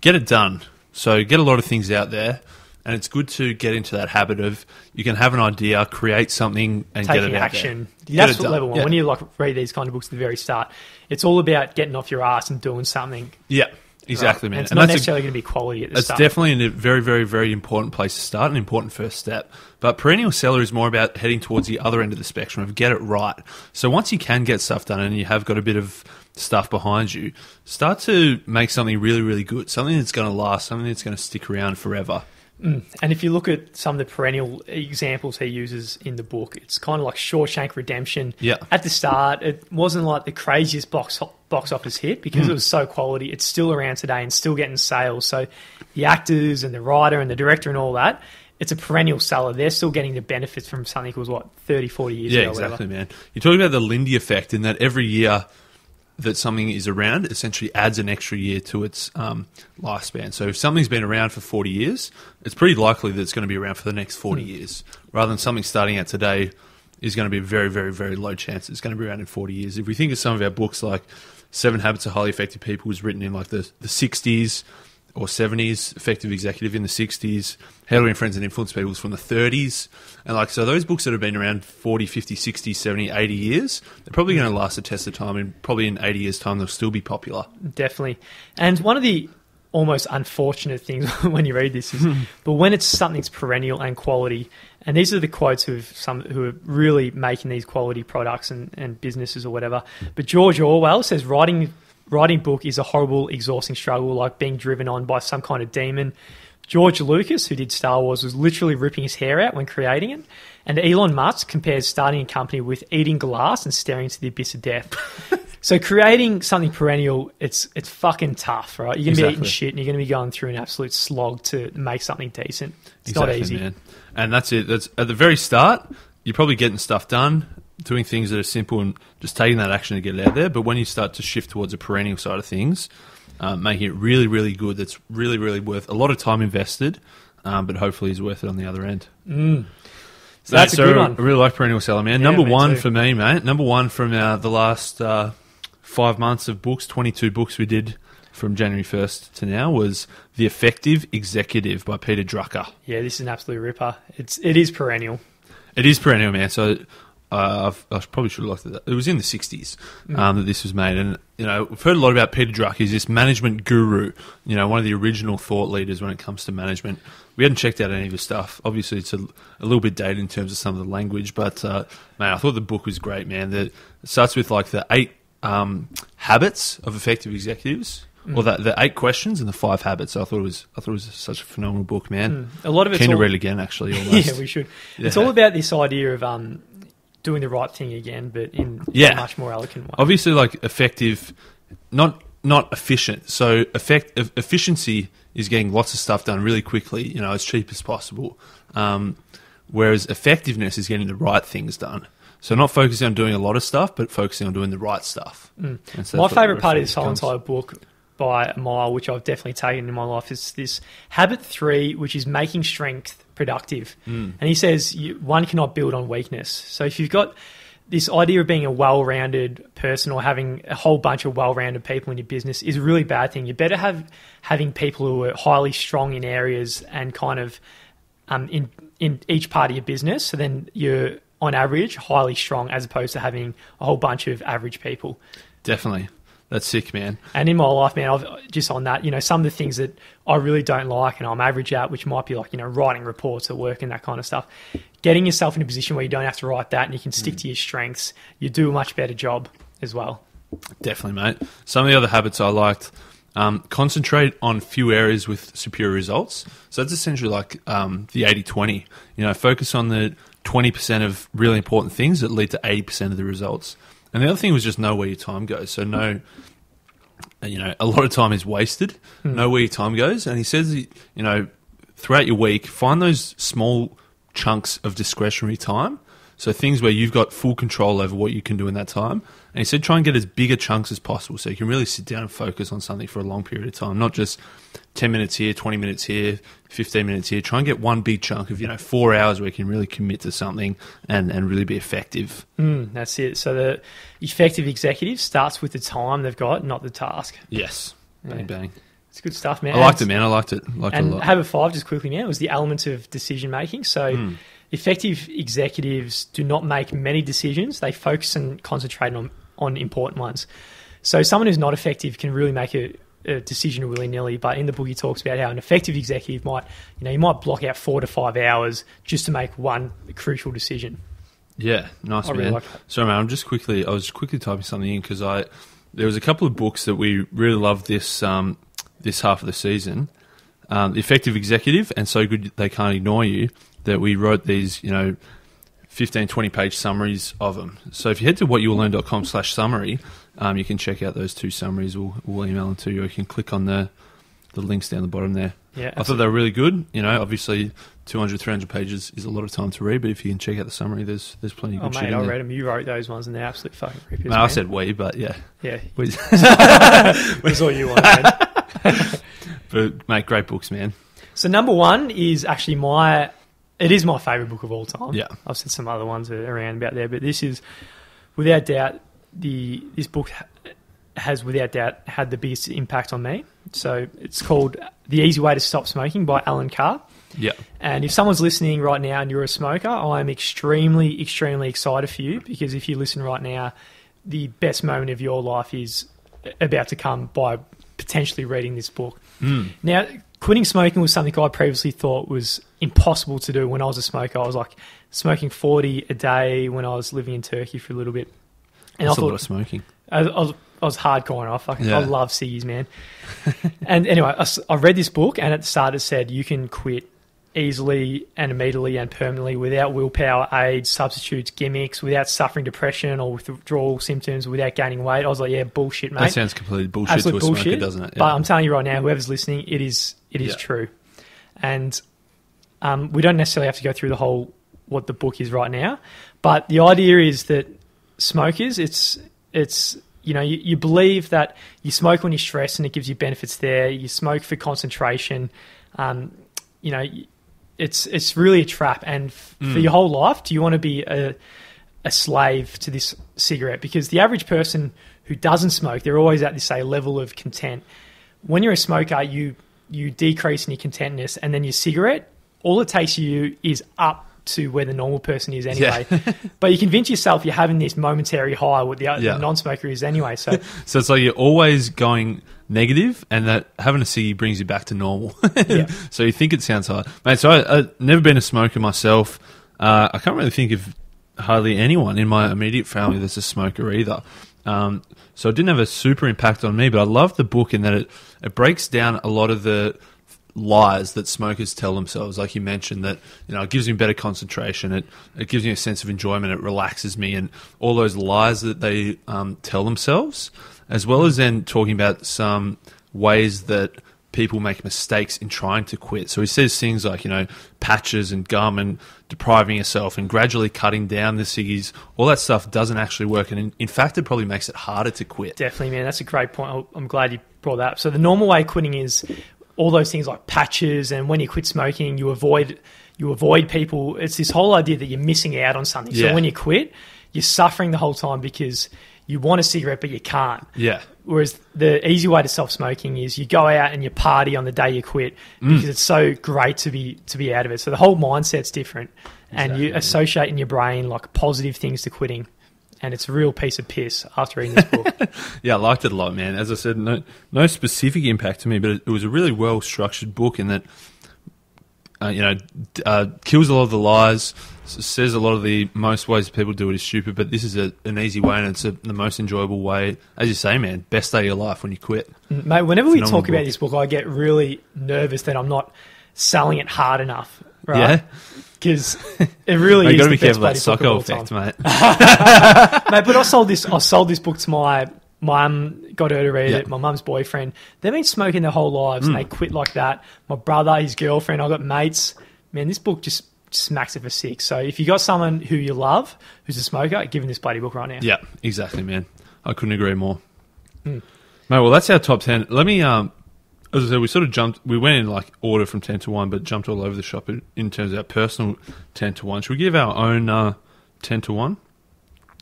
get it done. So get a lot of things out there, and it's good to get into that habit of you can have an idea, create something, and get taking it out action. Get That's it what level one. Yeah. When you like read these kind of books at the very start, it's all about getting off your ass and doing something. Yeah, exactly, right? man. And it's And not a- necessarily going to be quality at the It's start. It's definitely a very, very, very important place to start, an important first step. But perennial seller is more about heading towards the other end of the spectrum of get it right. So once you can get stuff done and you have got a bit of stuff behind you, start to make something really, really good, something that's going to last, something that's going to stick around forever. Mm. And if you look at some of the perennial examples he uses in the book, it's kind of like Shawshank Redemption. Yeah. At the start, it wasn't like the craziest box box office hit because Hmm. it was so quality. It's still around today and still getting sales. So the actors and the writer and the director and all that, it's a perennial seller. They're still getting the benefits from something that was what 30, 40 years Yeah, ago. or whatever. exactly, man. You're talking about the Lindy effect in that every year that something is around essentially adds an extra year to its um, lifespan. So if something's been around for 40 years, it's pretty likely that it's going to be around for the next 40 years, rather than something starting out today is going to be a very, very, very low chance it's going to be around in 40 years. If we think of some of our books like Seven Habits of Highly Effective People was written in like the, the 60s or 70s, Effective Executive in the 60s, How to Win Friends and Influence People was from the 30s. And like, so those books that have been around 40, 50, 60, 70, 80 years, they're probably going to last a test of time and probably in 80 years' time they'll still be popular. Definitely. And one of the almost unfortunate things *laughs* when you read this is, hmm. but when it's something's perennial and quality, and these are the quotes of some who are really making these quality products and, and businesses or whatever. But George Orwell says writing writing book is a horrible, exhausting struggle, like being driven on by some kind of demon. George Lucas, who did Star Wars, was literally ripping his hair out when creating it. And Elon Musk compares starting a company with eating glass and staring into the abyss of death. *laughs* So creating something perennial, it's it's fucking tough, right? You're gonna be eating shit and you're gonna be going through an absolute slog to make something decent. It's Exactly, not easy. man. And that's it. That's at the very start. You're probably getting stuff done, doing things that are simple, and just taking that action to get it out there. But when you start to shift towards a perennial side of things, um, making it really, really good, that's really, really worth a lot of time invested, um, but hopefully is worth it on the other end. Mm. So that's a good one. I really like perennial seller, man. Yeah, Number me one too. for me, mate. Number one from uh, the last uh, five months of books, 22 books we did from January 1st to now was The Effective Executive by Peter Drucker. Yeah, this is an absolute ripper. It's it is perennial. It is perennial, man. So uh, I've, I probably should have looked at that. It was in the 60s um, that this was made. And, you know, we've heard a lot about Peter Drucker. He's this management guru, you know, one of the original thought leaders when it comes to management. We hadn't checked out any of his stuff. Obviously, it's a, a little bit dated in terms of some of the language, but, uh, man, I thought the book was great, man. The, it starts with, like, the eight um, habits of effective executives. Well, the, the eight questions and the five habits. I thought it was. I thought it was such a phenomenal book, man. A lot of it's Keen to read it again, actually. *laughs* Almost. yeah, we should. It's all about this idea of um, doing the right thing again, but in Yeah. a much more elegant way. obviously like effective not not efficient. So effect efficiency is getting lots of stuff done really quickly you know as cheap as possible. Um, whereas effectiveness is getting the right things done. So not focusing on doing a lot of stuff but focusing on doing the right stuff. And so My favourite part of this whole entire book by a mile, which I've definitely taken in my life, is this habit three, which is making strength productive. Mm. And he says you, one cannot build on weakness. So if you've got this idea of being a well-rounded person or having a whole bunch of well-rounded people in your business is a really bad thing. You better have having people who are highly strong in areas and kind of um, in in each part of your business. So then you're on average highly strong as opposed to having a whole bunch of average people. definitely that's sick man And in my life, man, I've just on that, you know, some of the things that I really don't like and I'm average at, which might be like, you know, writing reports at work and that kind of stuff. Getting yourself in a position where you don't have to write that and you can stick to your strengths, you do a much better job as well. Definitely, mate. Some of the other habits I liked. Um, concentrate on few areas with superior results. So that's essentially like um, the 80 20. You know, focus on the 20% of really important things that lead to 80% of the results. And the other thing was just know where your time goes. So know, you know, a lot of time is wasted. Hmm. Know where your time goes. And he says, you know, throughout your week, find those small chunks of discretionary time. So things where you've got full control over what you can do in that time. And he said try and get as big a chunks as possible so you can really sit down and focus on something for a long period of time, not just 10 minutes here, 20 minutes here, 15 minutes here. Try and get one big chunk of, you know, four hours where you can really commit to something and, and really be effective. Mm, that's it. So the effective executive starts with the time they've got, not the task. Yes. Bang, Yeah. bang. It's good stuff, man. I liked it, man. I liked it. Liked it a And lot. habit five, just quickly, man, was the element of decision making. So, Hmm. effective executives do not make many decisions; they focus and concentrate on on important ones. So, someone who's not effective can really make a, a decision willy nilly. But in the book, he talks about how an effective executive might, you know, you might block out four to five hours just to make one crucial decision. Yeah, nice I man. really like. Sorry, man. I'm just quickly. I was just quickly typing something in because I there was a couple of books that we really loved this um, this half of the season. Um, the Effective Executive and So Good They Can't Ignore You. That we wrote these, you know, 15, 20 page summaries of them. So if you head to whatyoulearn.com slash summary, um, you can check out those two summaries. We'll, we'll email them to you. Or you can click on the the links down the bottom there. Yeah, I thought they were really good. You know, obviously 200, 300 pages is a lot of time to read, but if you can check out the summary, there's there's plenty of Oh good shit mate, in I there. read them. You wrote those ones, and they're absolute fucking rippers. No, I said we, but yeah. yeah. *laughs* We- *laughs* That's all you want. man. *laughs* but mate, great books, man. So number one is actually my. It is my favorite book of all time. Yeah. I've said some other ones around about there, but this is without doubt the this book has without doubt had the biggest impact on me. So it's called The Easy Way to Stop Smoking by Allen Carr. Yeah, And if someone's listening right now and you're a smoker, I am extremely, extremely excited for you because if you listen right now, the best moment of your life is about to come by potentially reading this book. Mm. Now, quitting smoking was something I previously thought was impossible to do when I was a smoker. I was like smoking 40 a day when I was living in Turkey for a little bit. And that's I a lot thought, of smoking. I, I was, I was hardcore and I fucking Yeah. I love ciggies, man. *laughs* and anyway, I read this book and at the start it said you can quit easily and immediately and permanently without willpower, aids, substitutes, gimmicks, without suffering depression or withdrawal symptoms, without gaining weight. I was like, yeah, bullshit, mate. That sounds completely bullshit Absolute to a smoker, doesn't it? But I'm telling you right now, whoever's listening, it is it is Yeah. true. And um, we don't necessarily have to go through the whole what the book is right now, but the idea is that smokers, it's it's you know you, you believe that you smoke when you're stressed and it gives you benefits there. You smoke for concentration. Um, you know, it's it's really a trap. And f- for Mm. your whole life, do you want to be a a slave to this cigarette? Because the average person who doesn't smoke, they're always at this say level of content. When you're a smoker, you you decrease in your contentness, and then your cigarette, all it takes you is up to where the normal person is anyway. *laughs* but you convince yourself you're having this momentary high, what the, Yeah. the non-smoker is anyway. So *laughs* So it's like you're always going negative, and that having a ciggy brings you back to normal. *laughs* Yeah. so you think it sounds hard, mate. So I, I've never been a smoker myself. Uh, I can't really think of hardly anyone in my immediate family that's a smoker either. Um, so it didn't have a super impact on me, but I love the book in that it it breaks down a lot of the lies that smokers tell themselves. Like you mentioned, that you know it gives me better concentration. It it gives me a sense of enjoyment. It relaxes me, and all those lies that they um, tell themselves, as well as then talking about some ways that people make mistakes in trying to quit. So he says things like you know patches and gum and depriving yourself and gradually cutting down the ciggies. All that stuff doesn't actually work, and in, in fact, it probably makes it harder to quit. Definitely, man. That's a great point. Oh, I'm glad you brought that up. So the normal way of quitting is all those things like patches, and when you quit smoking, you avoid you avoid people. It's this whole idea that you're missing out on something. Yeah. So when you quit, you're suffering the whole time because you want a cigarette but you can't. Yeah. Whereas the easy way to stop smoking is you go out and you party on the day you quit Mm. because it's so great to be to be out of it. So the whole mindset's different, and you associate in your brain like positive things to quitting. And it's a real piece of piss after reading this book. *laughs* Yeah, I liked it a lot, man. As I said, no no specific impact to me, but it, it was a really well structured book in that, uh, you know, uh, kills a lot of the lies, says a lot of the most ways people do it is stupid, but this is a, an easy way and it's a, the most enjoyable way. As you say, man, best day of your life when you quit. Mate, whenever we Phenomenal talk about this book, I get really nervous that I'm not selling it hard enough. Yeah, Right? Because it really *laughs* you is got to be careful of best that bloody book Socko of all time. effect, mate. *laughs* Mate, but I sold this. I sold this book to my mum. Got her to read Yeah. it. My mum's boyfriend. They've been smoking their whole lives, and they Hmm. quit like that. My brother, his girlfriend. I got mates. Man, this book just smacks it for six. So if you got someone who you love who's a smoker, give them this bloody book right now. Yeah, exactly, man. I couldn't agree more. Hmm. Mate, well, that's our top 10. Let me, um, as I said, we sort of jumped, we went in like order from 10 to 1, but jumped all over the shop in, in terms of our personal 10 to 1. Should we give our own uh, 10 to 1?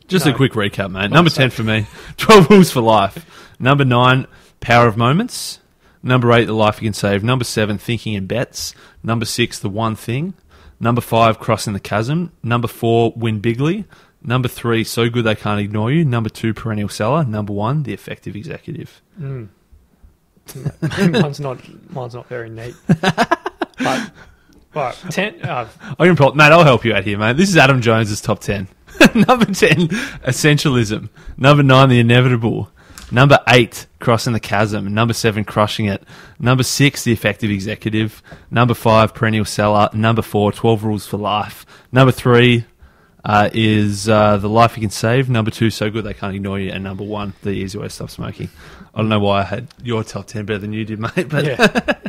Just a quick recap, mate. Number 10 for me, *laughs* 12 Rules for Life. Number 9, Power of Moments. Number 8, The Life You Can Save. Number 7, Thinking in Bets. Number 6, The One Thing. Number 5, Crossing the Chasm. Number 4, Win Bigly. Number 3, So Good They Can't Ignore You. Number 2, Perennial Seller. Number 1, The Effective Executive. *laughs* Mm. mine's not. Mine's not very neat. *laughs* but, right, ten. Uh, I can mate, I'll help you out here, mate. This is Adam Jones's top 10. *laughs* Number 10, Essentialism. Number 9, The Inevitable. Number 8, Crossing the Chasm. Number 7, Crushing It. Number 6, The Effective Executive. Number 5, Perennial Seller. Number 4, 12 Rules for Life. Number 3 uh, is uh, The Life You Can Save. Number 2, So Good They Can't Ignore You. And number 1, The Easy Way to Stop Smoking. I don't know why I had your top 10 better than you did, mate, but yeah,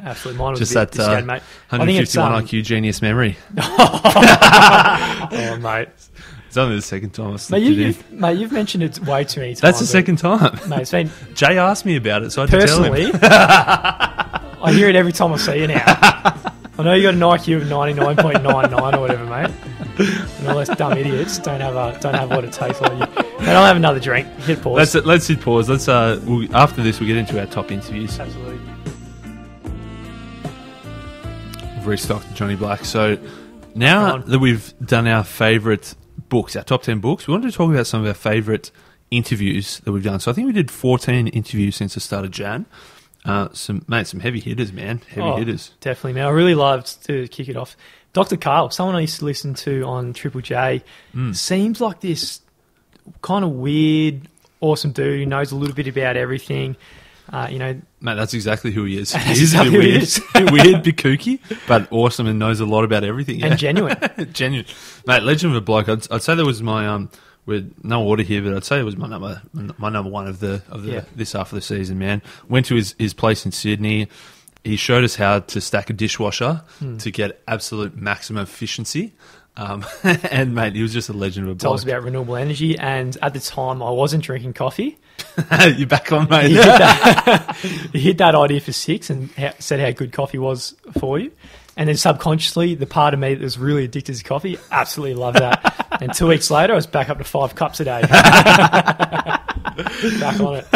absolutely. Mine was *laughs* just that uh, mate. I think it's 151 um, IQ genius memory. *laughs* Oh, mate. It's only the second time I've slipped you, it in. you've, mate, you've mentioned it way too many times. That's the second time. Mate, it's been *laughs* Jay asked me about it, so I had to tell him. personally. *laughs* I hear it every time I see you now. I know you got an IQ of ninety nine point nine nine or whatever, mate. And all those dumb idiots don't have a, don't have what it takes like you. Mate, I'll have another drink. Hit pause. Let's let's hit pause. Let's uh, we'll, after this we'll get into our top interviews. Absolutely. We've restocked Johnnie Black. So now that we've done our favourite books, our top ten books, we wanted to talk about some of our favourite interviews that we've done. So I think we did fourteen interviews since the start of Jan. Uh, some mate, some heavy hitters, man, heavy Oh, hitters. Definitely, man. I really loved to kick it off. Dr. Karl, someone I used to listen to on Triple J, Mm. seems like this kind of weird, awesome dude who knows a little bit about everything. Uh, you know, Mate, that's exactly who he is. He's *laughs* He a bit exactly who he weird, is. *laughs* weird, bit kooky, but awesome and knows a lot about everything. and *laughs* genuine. Genuine, mate. Legend of a bloke. I'd, I'd say that was my um. With no order here, but I'd say it was my number, my number one of the of the Yeah. this half of the season. Man, went to his his place in Sydney. He showed us how to stack a dishwasher Hmm. to get absolute maximum efficiency. Um, and mate, he was just a legend of a Told us about renewable energy, and at the time, I wasn't drinking coffee. *laughs* You're back on, mate. He hit *laughs* that, he hit that idea for six and ha- said how good coffee was for you. And then subconsciously, the part of me that was really addicted to coffee absolutely loved that. *laughs* and two weeks later, I was back up to five cups a day. back on it.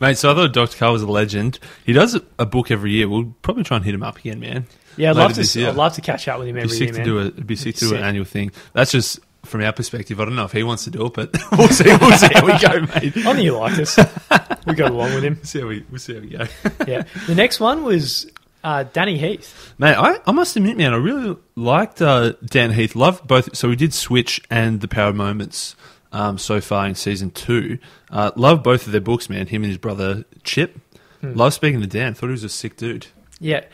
Mate, so I thought Dr. Karl was a legend. He does a book every year. We'll probably try and hit him up again, man. Yeah, I'd love to. this s- year. I'd love to catch up with him It'd be every sick year, to man. do it. It'd be sick to do Sick. an annual thing. That's just from our perspective. I don't know if he wants to do it, but *laughs* we'll see. We'll see how we go, mate. I knew you liked us. we got along with him. We'll *laughs* see how we, we'll see how we go. Yeah. The next one was uh, Danny Heath. Mate, I, I must admit, man, I really liked uh, Dan Heath. Loved both. So we did Switch and The Power Moments um, so far in season two. Uh, love both of their books, man. Him and his brother Chip. Hmm. Love speaking to Dan. Thought he was a sick dude. Yeah.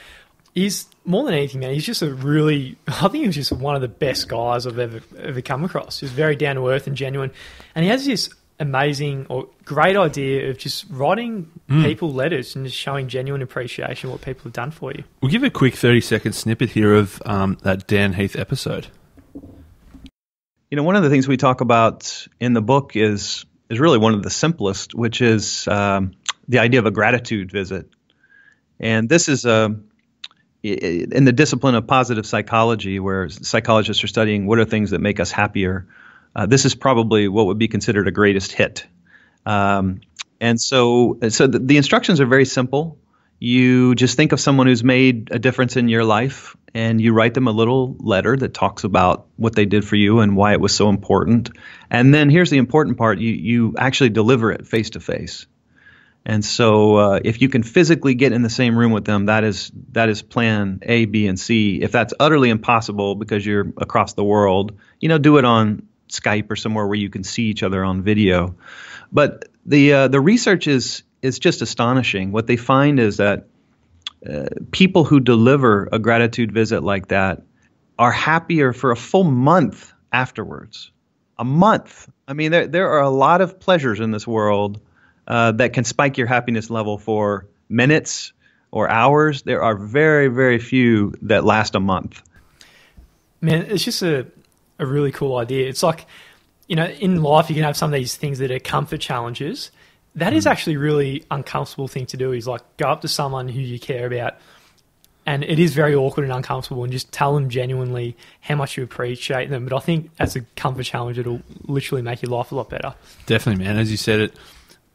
He's more than anything, man. He's just a really. *laughs* I think he's just one of the best guys I've ever ever come across. He's very down to earth and genuine, and he has this amazing or great idea of just writing people letters and just showing genuine appreciation what people have done for you. We'll give a quick 30 second snippet here of um, that Dan Heath episode. You know, one of the things we talk about in the book is is really one of the simplest, which is um, the idea of a gratitude visit. And this is a i- i- in the discipline of positive psychology, where psychologists are studying what are things that make us happier. Uh, this is probably what would be considered a greatest hit. Um, and so, so the, the instructions are very simple. You just think of someone who's made a difference in your life, and you write them a little letter that talks about what they did for you and why it was so important. And then here's the important part: you you actually deliver it face to face. And so, uh, if you can physically get in the same room with them, that is that is plan A, B, and C. If that's utterly impossible because you're across the world, you know, do it on Skype or somewhere where you can see each other on video. But the uh, the research is is just astonishing. What they find is that uh, people who deliver a gratitude visit like that are happier for a full month afterwards. A month. I mean, there there are a lot of pleasures in this world uh, that can spike your happiness level for minutes or hours. There are very very few that last a month. Man, it's just a, a really cool idea. It's like, you know, in life you can have some of these things that are comfort challenges. That is actually a really uncomfortable thing to do is like go up to someone who you care about and it is very awkward and uncomfortable and just tell them genuinely how much you appreciate them. But I think as a comfort challenge it'll literally make your life a lot better. Definitely, man. As you said it,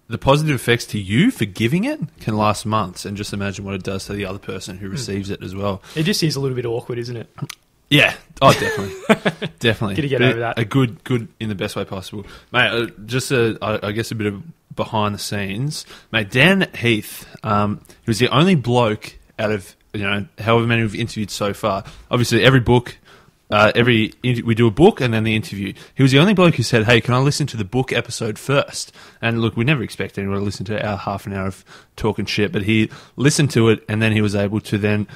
the positive effects to you for giving it can last months, and just imagine what it does to the other person Hmm. who receives it as well. It just is a little bit awkward, isn't it? Yeah. Oh, definitely, *laughs* definitely. Gotta get But over that. A good, good in the best way possible, mate. Uh, just a, I, I guess a bit of behind the scenes, mate. Dan Heath, um, he was the only bloke out of you know however many we've interviewed so far. Obviously, every book. Uh, every we do a book and then the interview. He was the only bloke who said, "Hey, can I listen to the book episode first? And look, we never expect anyone to listen to our half an hour of talking shit, but he listened to it and then he was able to then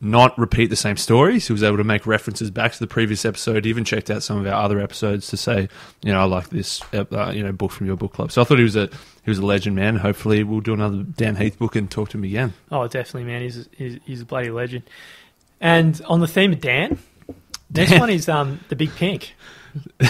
not repeat the same stories. He was able to make references back to the previous episode. He even checked out some of our other episodes to say, you know, I like this, uh, you know, book from your book club. So I thought he was a he was a legend, man. Hopefully, we'll do another Dan Heath book and talk to him again. Oh, definitely, man. He's he's, he's a bloody legend. And on the theme of Dan, next one *laughs* is um the Big Pink, *laughs* One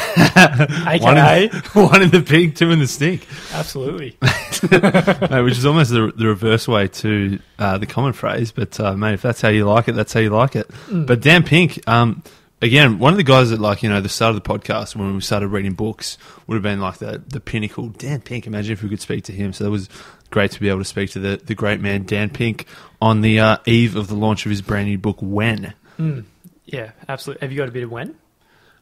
aka in, *laughs* one in the pink, two in the stink, absolutely. which is almost the, the reverse way to uh, the common phrase. But uh, mate, if that's how you like it, that's how you like it. But Dan Pink, um, again, one of the guys that like you know the start of the podcast when we started reading books would have been like the the pinnacle. Dan Pink, imagine if we could speak to him. So that was great to be able to speak to the the great man Dan Pink on the uh, eve of the launch of his brand new book. When Yeah, absolutely. Have you got a bit of when?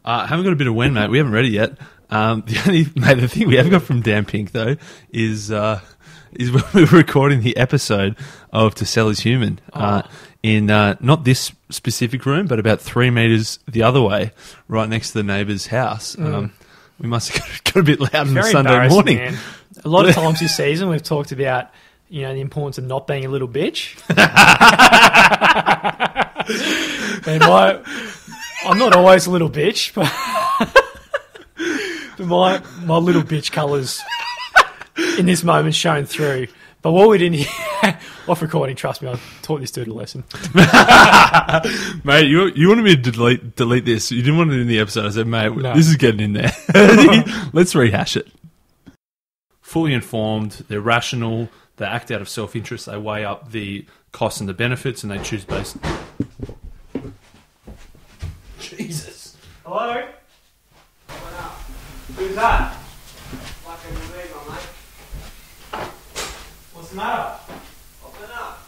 uh, haven't got a bit of when, mate. We haven't read it yet. Um, *laughs* the only mate, the thing we have got from Dan Pink though is uh, is *laughs* when we were recording the episode of To Sell Is Human uh, in uh, not this specific room, but about three meters the other way, right next to the neighbour's house. Um, we must have *laughs* got, a bit loud on Sunday morning. man. A lot of times this season we've talked about you know the importance of not being a little bitch. *laughs* and my, I'm not always a little bitch, but, but *laughs* my my little bitch colours in this moment shone through. But what we didn't hear *laughs* off recording, trust me, I taught this dude a lesson. Mate, you you wanted me to delete delete this. You didn't want it in the episode. I said, mate, No. this is getting in there. Let's rehash it. Fully informed, they're rational, they act out of self interest, they weigh up the costs and the benefits, and they choose based. Jesus. Hello? Who's that? Fucking move on, mate. What's the matter? Open up.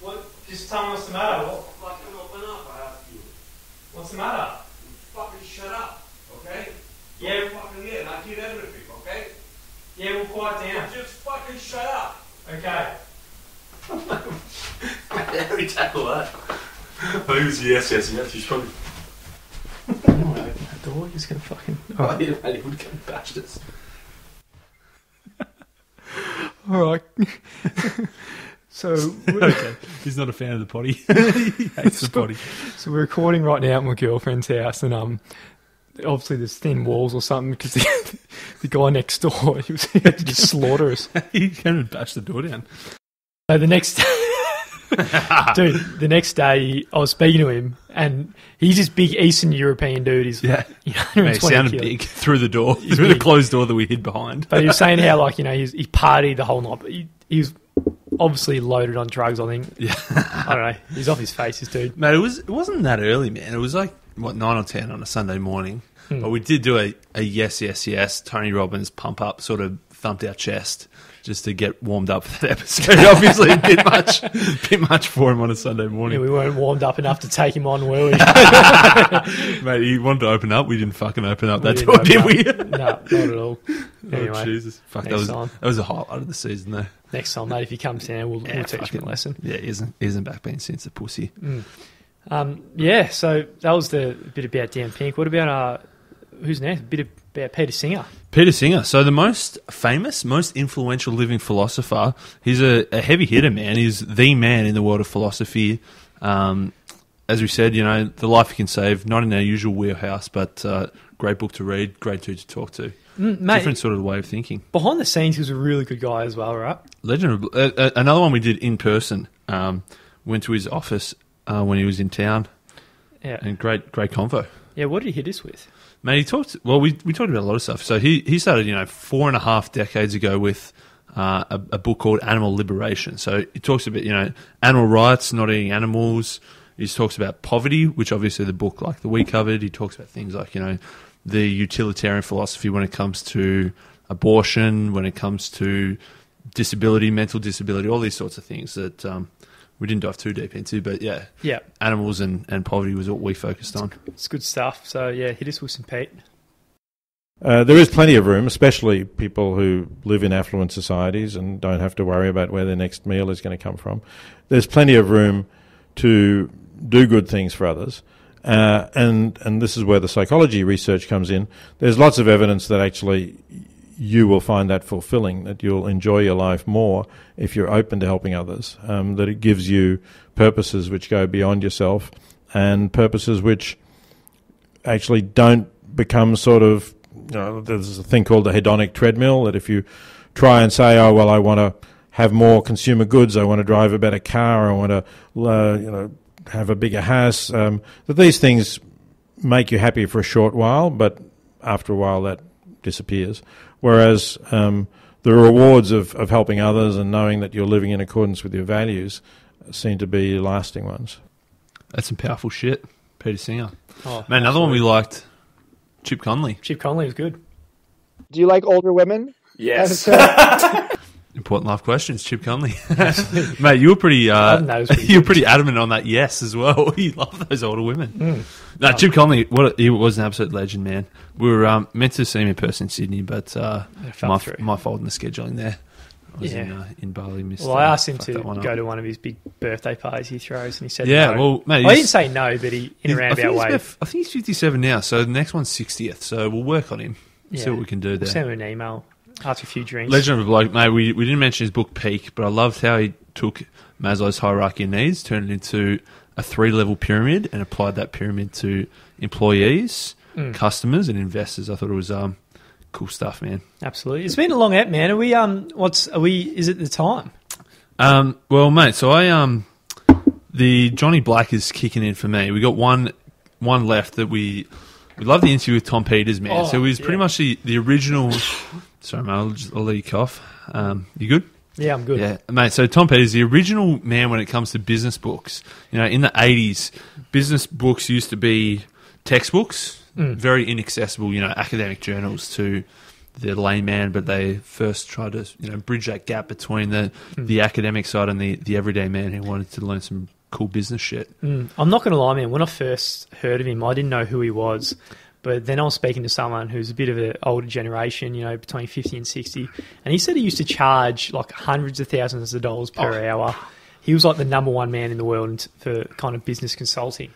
What? Just just tell me what's the matter. What, Fucking open up, I ask you. what's the matter? You Fucking shut up, okay? Yeah. Don't fucking hear, I hear everything, okay? Yeah, we'll quiet down. Just fucking shut up. Okay. How do we tackle that? I think it was yes, yes, yes. He's probably. open that door. He's gonna fucking. Oh, yeah, mate, he would come and bashed us. *laughs* All right. *laughs* so, okay. He's not a fan of the potty. *laughs* he hates the potty. so we're recording right now at my girlfriend's house, and um, obviously there's thin walls or something because the, the guy next door he was he had to just slaughter us. he came and bashed the door down. So the next *laughs* dude, the next day I was speaking to him, and he's this big Eastern European dude. He's Yeah. *laughs* you know, Mate, it 120 sounded big *laughs* through the door, He's through the closed door that we hid behind. But he was saying how like you know he's, he partied the whole night, but he, he was obviously loaded on drugs. I think. Yeah. I don't know. He's off his face, this dude. Mate, it was it wasn't that early, man. It was like what nine or ten on a Sunday morning. Hmm. But we did do a, a yes, yes, yes. Tony Robbins pump up, sort of thumped our chest just to get warmed up for that *laughs* episode. Obviously, a bit much, bit much for him on a Sunday Yeah, morning. we weren't warmed up enough to take him on, were we? *laughs* Mate, he wanted to open up. We didn't fucking open up that We door, didn't we? no, not at all. *laughs* Oh, Jesus. Fuck, that was time. that was a highlight of the season, though. next time, mate, if he comes down, we'll, we'll teach him a lesson. Yeah, he isn't, he isn't back being since a pussy. Um, yeah, so that was the bit about Dan Pink. What about uh, who's next? A bit about Peter Singer. Peter Singer. So the most famous, most influential living philosopher. He's a, a heavy hitter, man. He's the man in the world of philosophy. Um, as we said, you know, the life you can save. Not in our usual wheelhouse, but uh, great book to read, great dude to talk to. Mm, mate, Different sort of way of thinking. behind the scenes, he was a really good guy as well, right? Legend. Of, uh, uh, another one we did in person. Um, went to his office uh, when he was in town, Yeah. and great, great convo. Yeah, what did he hit us with? Mate, he talked. Well, we we talked about a lot of stuff. So he he started, you know, four and a half decades ago with uh, a, a book called Animal Liberation. So he talks about, you know, animal rights, not eating animals. He talks about poverty, which obviously the book like the we covered. He talks about things like you know the utilitarian philosophy when it comes to abortion, when it comes to disability, mental disability, all these sorts of things that um, we didn't dive too deep into. But yeah, Yeah, animals and, and poverty was what we focused on. it's good stuff. So yeah, hit us with some Pete. Uh, there is plenty of room, especially people who live in affluent societies and don't have to worry about where their next meal is going to come from. There's plenty of room to do good things for others. Uh, and, and this is where the psychology research comes in. There's lots of evidence that actually you will find that fulfilling, that you'll enjoy your life more if you're open to helping others, um, that it gives you purposes which go beyond yourself and purposes which actually don't become sort of you know, there's a thing called the hedonic treadmill that if you try and say, oh well, I want to have more consumer goods, I want to drive a better car, I want to uh, you know have a bigger house, um, that these things make you happy for a short while, but after a while that disappears. Whereas um, the rewards of, of helping others and knowing that you're living in accordance with your values seem to be lasting ones. That's some powerful shit. Peter Singer. Oh, Man, another one we liked, Chip Conley. Chip Conley was good. Do you like older women? Yes. *laughs* Important life questions, Chip Conley. *laughs* *laughs* Mate, you were pretty, uh, didn't know it was *laughs* pretty you were pretty adamant on that yes as well. you love those older women. Mm. No, Chip Conley, what a, he was an absolute legend, man. We were um, meant to see him in person in Sydney, but uh, my, through. my fault in the scheduling there. I was in, Yeah. uh, in Bali. Missed, Well, I uh, asked him to go up. to one of his big birthday parties he throws, and he said Yeah, no. well, mate, Well, he didn't say no, but he in a roundabout way. about- I think he's 57 now, so the next one's 60th. So we'll work on him. See what we can do We'll there. send him an email after a few drinks. Legend of a Bloke, mate. We, we didn't mention his book Peak, but I loved how he took Maslow's hierarchy of needs, turned it into a three level pyramid, and applied that pyramid to employees, Mm. customers, and investors. I thought it was um, cool stuff, man. Absolutely, it's been a long app, man. Are we um, what's are we? Is it the time? Um, well, mate, so I um, the Johnnie Black is kicking in for me. We got one one left that we we love the interview with Tom Peters, man. Oh, so he's pretty yeah. much the, the original. Sorry, mate, I'll, just, I'll let you cough. Um, you good? Yeah, I'm good. Yeah, mate. So Tom Peters, the original man when it comes to business books. You know, in the eighties, business books used to be textbooks, Mm. very inaccessible. You know, academic journals to the layman, but they first tried to you know bridge that gap between the Mm. the academic side and the the everyday man who wanted to learn some cool business shit. I'm not going to lie, man. When I first heard of him, I didn't know who he was. But then I was speaking to someone who's a bit of an older generation, you know, between 50 and 60. And he said he used to charge like hundreds of thousands of dollars per hour. He was like the number one man in the world for kind of business consulting.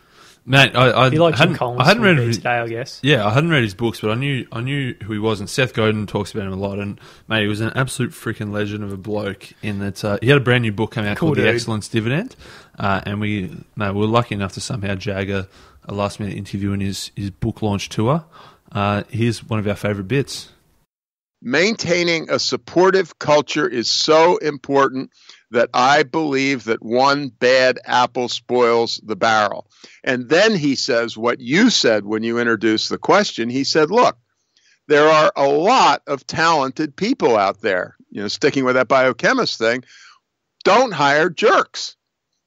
Mate, I, I, like hadn't, I hadn't read his, today, I guess. Yeah, I hadn't read his books, but I knew I knew who he was, and Seth Godin talks about him a lot. And mate, he was an absolute freaking legend of a bloke. In that uh, he had a brand new book come out Cool called The. Excellence Dividend, uh, and we no, we were lucky enough to somehow jag a, a last minute interview in his his book launch tour. Uh, here's one of our favourite bits. maintaining a supportive culture is so important that I believe that one bad apple spoils the barrel. And then he says what you said when you introduced the question. He said, look, there are a lot of talented people out there. You know, sticking with that biochemist thing, don't hire jerks.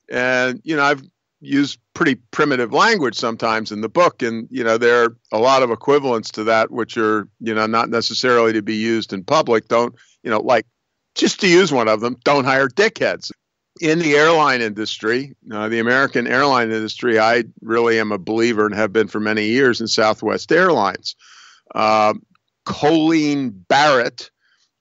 And, you know, I've used pretty primitive language sometimes in the book. And, you know, there are a lot of equivalents to that, which are, you know, not necessarily to be used in public. Don't, you know, like just to use one of them, don't hire dickheads. In the airline industry, uh, the American airline industry, I really am a believer and have been for many years in Southwest Airlines. Uh, Colleen Barrett,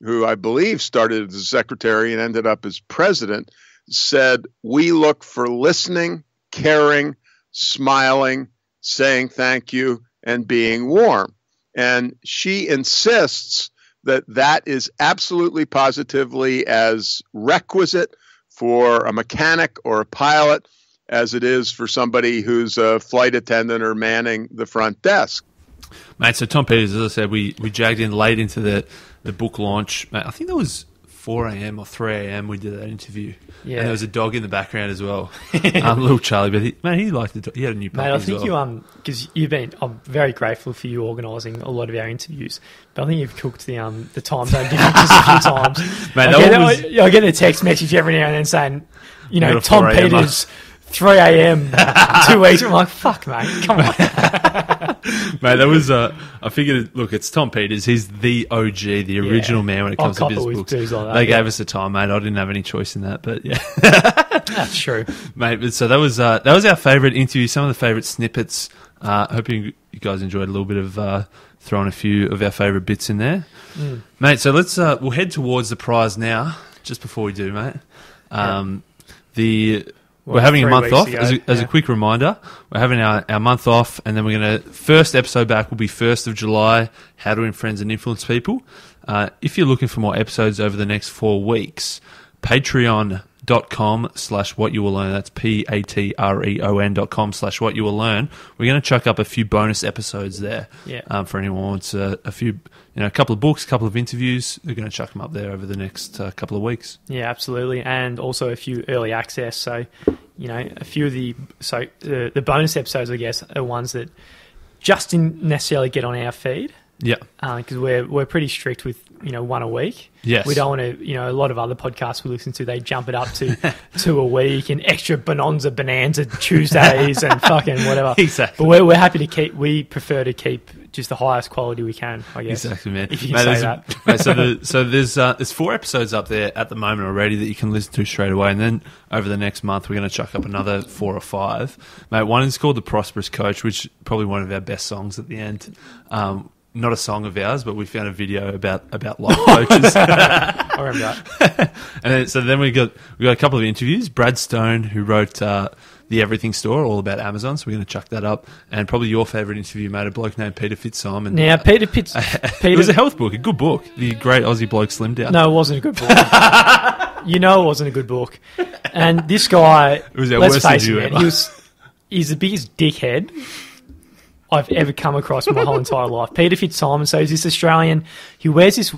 who I believe started as a secretary and ended up as president, said, We look for listening, caring, smiling, saying thank you, and being warm. And she insists that that is absolutely positively as requisite for a mechanic or a pilot as it is for somebody who's a flight attendant or manning the front desk. Mate, so Tom Peters, as I said, we, we jagged in late into the, the book launch. I think that was 4 a.m. or 3 a.m. we did that interview. Yeah. And there was a dog in the background as well. *laughs* um, little Charlie, but he, man, he liked the dog. He had a new puppy Mate, I think well. you um because you've been I'm very grateful for you organising a lot of our interviews, but I think you've cooked the um the time zone differences a few times. *laughs* Mate, I, get, was- I, I get a text message every now and then saying, you know, Tom 4 a.m. Peters, *laughs* three a.m. *laughs* two weeks. I'm like, fuck, mate, come on. *laughs* Mate, that was, uh, I figured, look, it's Tom Peters. He's the OG, the original man when it I'll comes to cop it business books. dudes like that, they yeah. gave us the time, mate. I didn't have any choice in that, but yeah. *laughs* That's true. mate. But so that was uh, that was our favourite interview. Some of the favourite snippets. Uh, hope you guys enjoyed a little bit of uh, throwing a few of our favourite bits in there, Mm. mate. So let's uh, we'll head towards the prize now. Just before we do, mate. Um, The Well, we're having a month off. ago, As a, as a quick reminder, we're having our, our month off, and then we're going to first episode back will be first of July. How to win friends and influence people. Uh, if you're looking for more episodes over the next four weeks, patreon.com slash what you will learn. That's P A T R E O N dot com slash what you will learn. We're going to chuck up a few bonus episodes there. Yeah. Um, for anyone who wants a, a few, you know, a couple of books, a couple of interviews. They're going to chuck them up there over the next uh, couple of weeks. Yeah, absolutely, and also a few early access. So, you know, a few of the so uh, the bonus episodes, I guess, are ones that just didn't necessarily get on our feed Yeah. because we're we're pretty strict with you know one a week. Yes. we don't want to. You know, a lot of other podcasts we listen to, they jump it up to *laughs* two a week and extra bonanza bonanza Tuesdays and fucking whatever. *laughs* Exactly. But we're we're happy to keep. We prefer to keep just the highest quality we can. I guess. Exactly, man. *laughs* If you Mate, say that. *laughs* mate, so, the, *laughs* so there's uh, there's four episodes up there at the moment already that you can listen to straight away, and then over the next month we're going to chuck up another four or five. Mate, one is called "The Prosperous Coach," which is probably one of our best songs at the end. Um, not a song of ours, but we found a video about about life coaches. I remember that. And then, so then we got we got a couple of interviews. Brad Stone, who wrote uh, the Everything Store, all about Amazon. So we're going to chuck that up. And probably your favourite interview, mate, a bloke named Peter Fitzsimon. Now, uh, Peter Pitts. *laughs* Peter, it was a health book, a good book. The great Aussie bloke Slim Down. No, it wasn't a good book. *laughs* you know, it wasn't a good book. And this guy, *laughs* it was our let's worst face it, man, he was he's the biggest dickhead I've ever come across in my whole entire life. Peter Fitzsimon, so he's this Australian. He wears this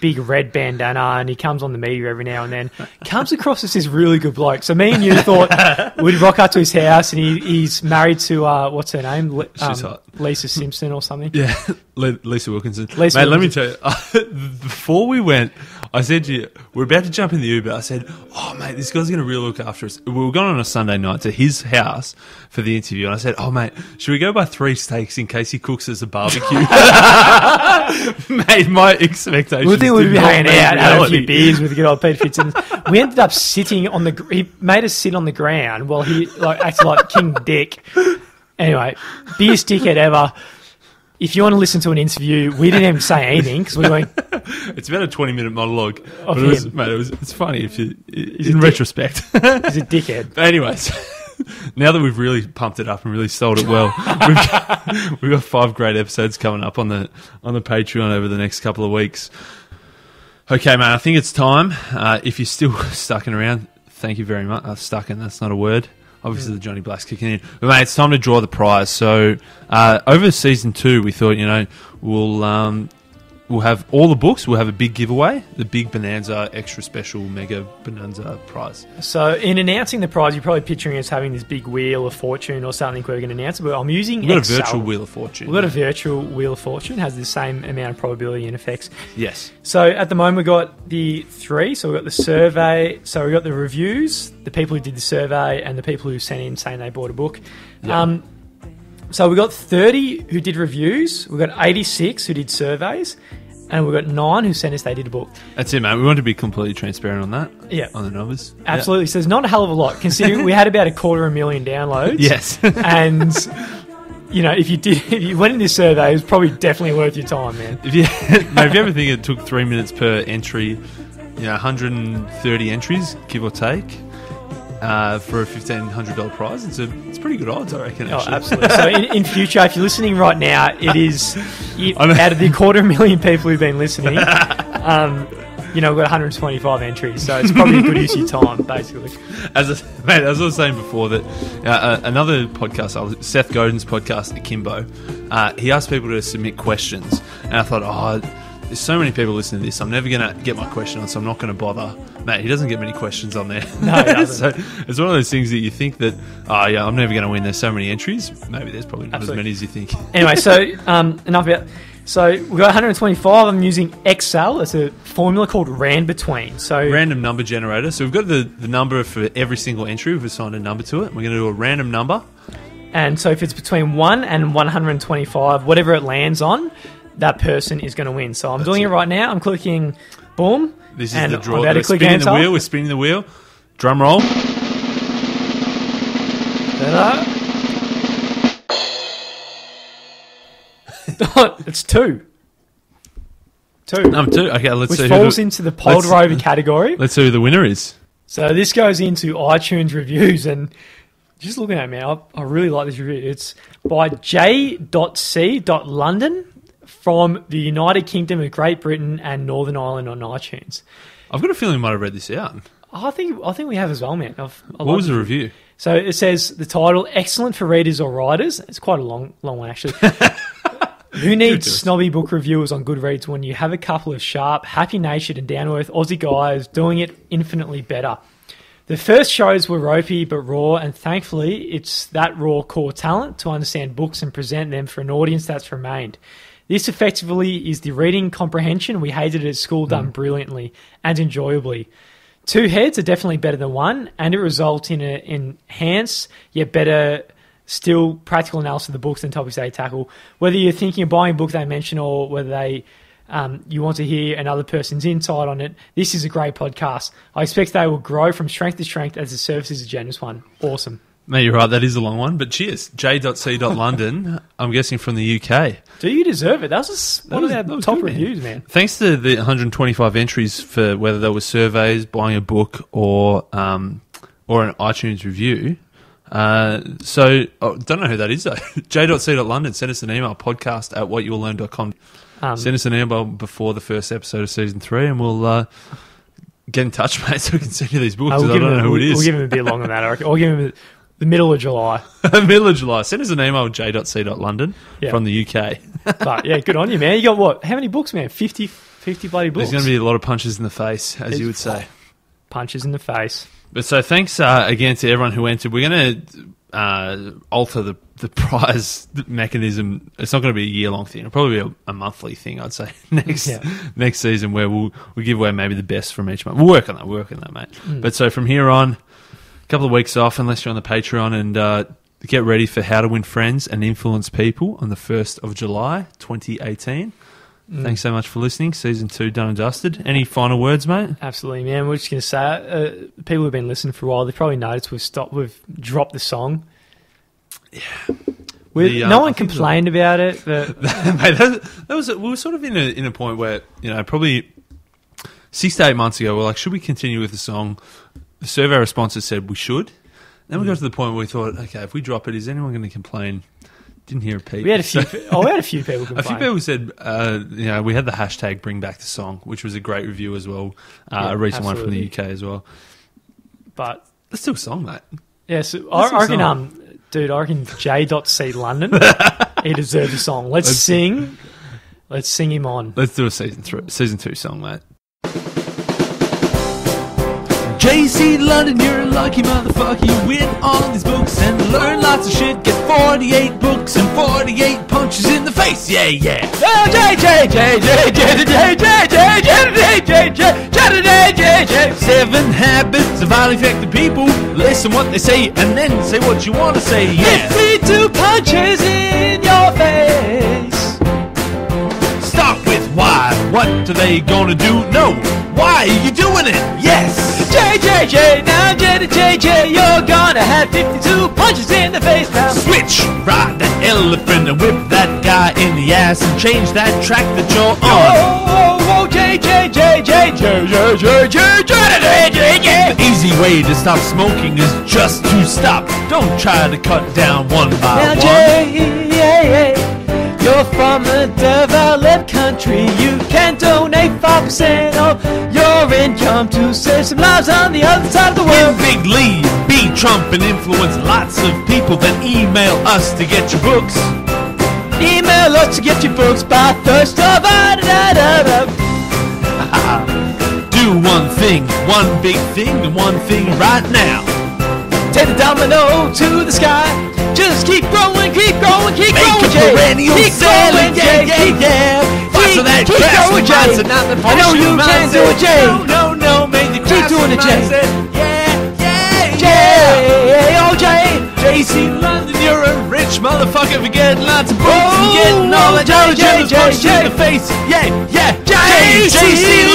big red bandana and he comes on the media every now and then. Comes across as this really good bloke. So me and you thought *laughs* we'd rock up to his house and he, he's married to uh, what's her name? Le- She's um, hot. Lisa Simpson or something. *laughs* Yeah, Le- Lisa Wilkinson. Lisa Mate, let me tell you, *laughs* before we went, I said to you, we're about to jump in the Uber. I said, oh, mate, this guy's going to really look after us. We were going on a Sunday night to his house for the interview, and I said, oh, mate, should we go buy three steaks in case he cooks us a barbecue? *laughs* mate, my expectations We think we'd be hanging out, having a few beers with good old Peter FitzSimons. we ended up sitting on the. He made us sit on the ground while he like acted like King Dick. Anyway, biggest dickhead ever. If you want to listen to an interview, we didn't even say anything because we went. *laughs* It's about a twenty-minute monologue, Of but it was, him. mate, it was it's funny if you in dick. retrospect. He's a dickhead. *laughs* But anyways, *laughs* now that we've really pumped it up and really sold it well, we've got, we've got five great episodes coming up on the on the Patreon over the next couple of weeks. Okay, man, I think it's time. Uh, if you're still stucking around, thank you very much. Uh, stuck in, that's not a word. Obviously, the Johnnie Black's kicking in. But, mate, it's time to draw the prize. So, uh, over season two, we thought, you know, we'll um, we'll have all the books. We'll have a big giveaway, the big Bonanza extra special mega Bonanza prize. So, in announcing the prize, you're probably picturing us having this big wheel of fortune or something we're going to announce. But I'm using We've got Excel. a virtual Wheel of Fortune. We've got a virtual wheel of fortune. Has the same amount of probability and effects. yes. So at the moment we've got the three. So we've got the survey. So we've got the reviews, the people who did the survey, and the people who sent in saying they bought a book. Yeah. Um, so we've got 30 who did reviews. We've got 86 who did surveys. And we've got nine who sent us they did a book. That's it, mate. We want to be completely transparent on that. Yeah. On the numbers. Absolutely. So there's not a hell of a lot, considering we had about a quarter of a million downloads. Yes. *laughs* And, you know, if you did, if you went in this survey, it was probably definitely worth your time, man. if you, *laughs* if you ever think it took three minutes per entry, you know, 130 entries, give or take, uh, for a $1,500 prize, it's a it's pretty good odds, I reckon. Oh, Actually. absolutely. So in, in future, if you're listening right now, it is *laughs* out of the quarter million people who've been listening. *laughs* Um, you know, we've got 125 entries, so it's probably a good use of your time, basically. As I, mate, as I was saying before, that uh, uh, another podcast, was- Seth Godin's podcast, Akimbo, uh, he asked people to submit questions, and I thought, oh, there's so many people listening to this, I'm never going to get my question on, so I'm not going to bother. Matt, he doesn't get many questions on there. No, *laughs* so it's one of those things that you think that, oh yeah, I'm never going to win. There's so many entries. Maybe there's probably not Absolutely. as many as you think. Anyway, so *laughs* um, enough about. So we've got 125. I'm using Excel. It's a formula called Rand Between. So Random number generator. So we've got the, the number for every single entry. We've assigned a number to it. We're going to do a random number. And so if it's between 1 and 125, whatever it lands on, that person is going to win. So I'm doing it right now. I'm clicking boom. This is and the draw. I'm about to We're click spinning the wheel. We're spinning the wheel. Drum roll. *laughs* It's two. Two. Number two. Okay, let's which see. falls Who the, into the Pod Rover *laughs* category. let's see who the winner is. So this goes into iTunes reviews and just looking at it, man, I, I really like this review. It's by J.C.London from the United Kingdom of Great Britain and Northern Ireland on iTunes. I've got a feeling you might have read this out. I think I think we have as well, man. I've, I What was the this. review? So it says the title excellent for readers or writers. It's quite a long long one actually. *laughs* Who needs snobby book reviewers on Goodreads when you have a couple of sharp, happy natured and down earth Aussie guys doing it infinitely better? The first shows were ropey but raw, and thankfully, it's that raw core talent to understand books and present them for an audience that's remained. This effectively is the reading comprehension we hated at school done brilliantly and enjoyably. Two heads are definitely better than one, and it results in an enhanced yet better still practical analysis of the books and topics they tackle. Whether you're thinking of buying a book they mention or whether they um, you want to hear another person's insight on it, this is a great podcast. I expect they will grow from strength to strength as the service is a generous one. Awesome. Mate, you're right. That is a long one, but cheers. J.C.London. *laughs* I'm guessing from the UK. Do you deserve it? That was just one was- of our top good, man. reviews, man. Thanks to the 125 entries for whether they were surveys, buying a book, or um, or an iTunes review. Uh, so, oh, don't know who that is though. *laughs* J.C.London. Send us an email, podcast at whatyouwilllearn.com. Um, Send us an email before the first episode of season three, and we'll uh, get in touch, *laughs* mate, so we can send you these books. uh, we'll I don't him, know who it is. we'll give him a bit longer than that. I reckon. I'll give him the middle of July. *laughs* The middle of July. Send us an email, j.c.london Yeah. from the UK. *laughs* But yeah, good on you, man. You got what? How many books, man? 50, 50 bloody books. There's going to be a lot of punches in the face, as you would say. punches in the face. But so thanks uh, again to everyone who entered. We're going to uh, alter the, the *laughs* prize mechanism. It's not going to be a year long thing. It'll probably be a, a monthly thing, I'd say, next Yeah. next season where we'll, we'll give away maybe the best from each month. We'll work on that. We'll work on that, mate. But so from here on, couple of weeks off, unless you're on the Patreon, and uh, get ready for How to Win Friends and Influence People on the 1st of July, 2018. Thanks so much for listening. Season two done and dusted. Any final words, mate? Absolutely, man. We're just going to say, uh, people who've been listening for a while, they've probably noticed we've stopped, we've dropped the song. Yeah. The, uh, no one think the- complained about it, but *laughs* Mate, that, that was we were sort of in a in a point where you know probably six to eight months ago we're like, should we continue with the song? The survey responses said we should. Then we got to the point where we thought, okay, if we drop it, is anyone going to complain? Didn't hear a peep. we had a few. So- oh, we had a few people Complain. *laughs* a few people said, uh, you know, we had the hashtag bring back the song, which was a great review as well. Uh, Yeah, a recent one from the UK as well. but Let's do a song, mate. yeah, so That's I, reckon, um, dude, I reckon J.C. London, *laughs* he deserves a song. Let's, Let's- sing. Let's sing him on. Let's do a season three, season two song, mate. JC London, you're a lucky motherfucker. You win all these books and learn lots of shit. Get 48 books and 48 punches in the face. Yeah, yeah. Seven habits of highly effective people. Listen what they say and then say what you want to say. Yeah. two punches in your face. Start with why. What are they gonna do? No. Why are you doing it? Yes. JJJ, now JJJ, you're gonna have 52 punches in the face now. Switch, ride that elephant and whip that guy in the ass and change that track that you're on. Oh, oh, oh, The easy way to stop smoking is just to stop. Don't try to cut down one by now, one. J you're from a developed country. You can donate 5% of your income to save some lives on the other side of the world. Bigly, beat Trump and influence lots of people. Then email us to get your books. Email us to get your books by Thursday. *laughs* Do one thing, one big thing, and one thing right now. Take the domino to the sky. Just keep growing, keep growing, keep Make growing, Jay. perennial keep growing, yeah, Jay. yeah, keep, yeah. Fight for that keep going, Jay. I know you can do it, Jay. No, no, no, make the Keep doing it, Jay. Yeah, yeah, Jay, oh Jay. JC London, you're a rich motherfucker for getting lots of books Oh, and getting all that knowledge and the face. Yeah, yeah, JC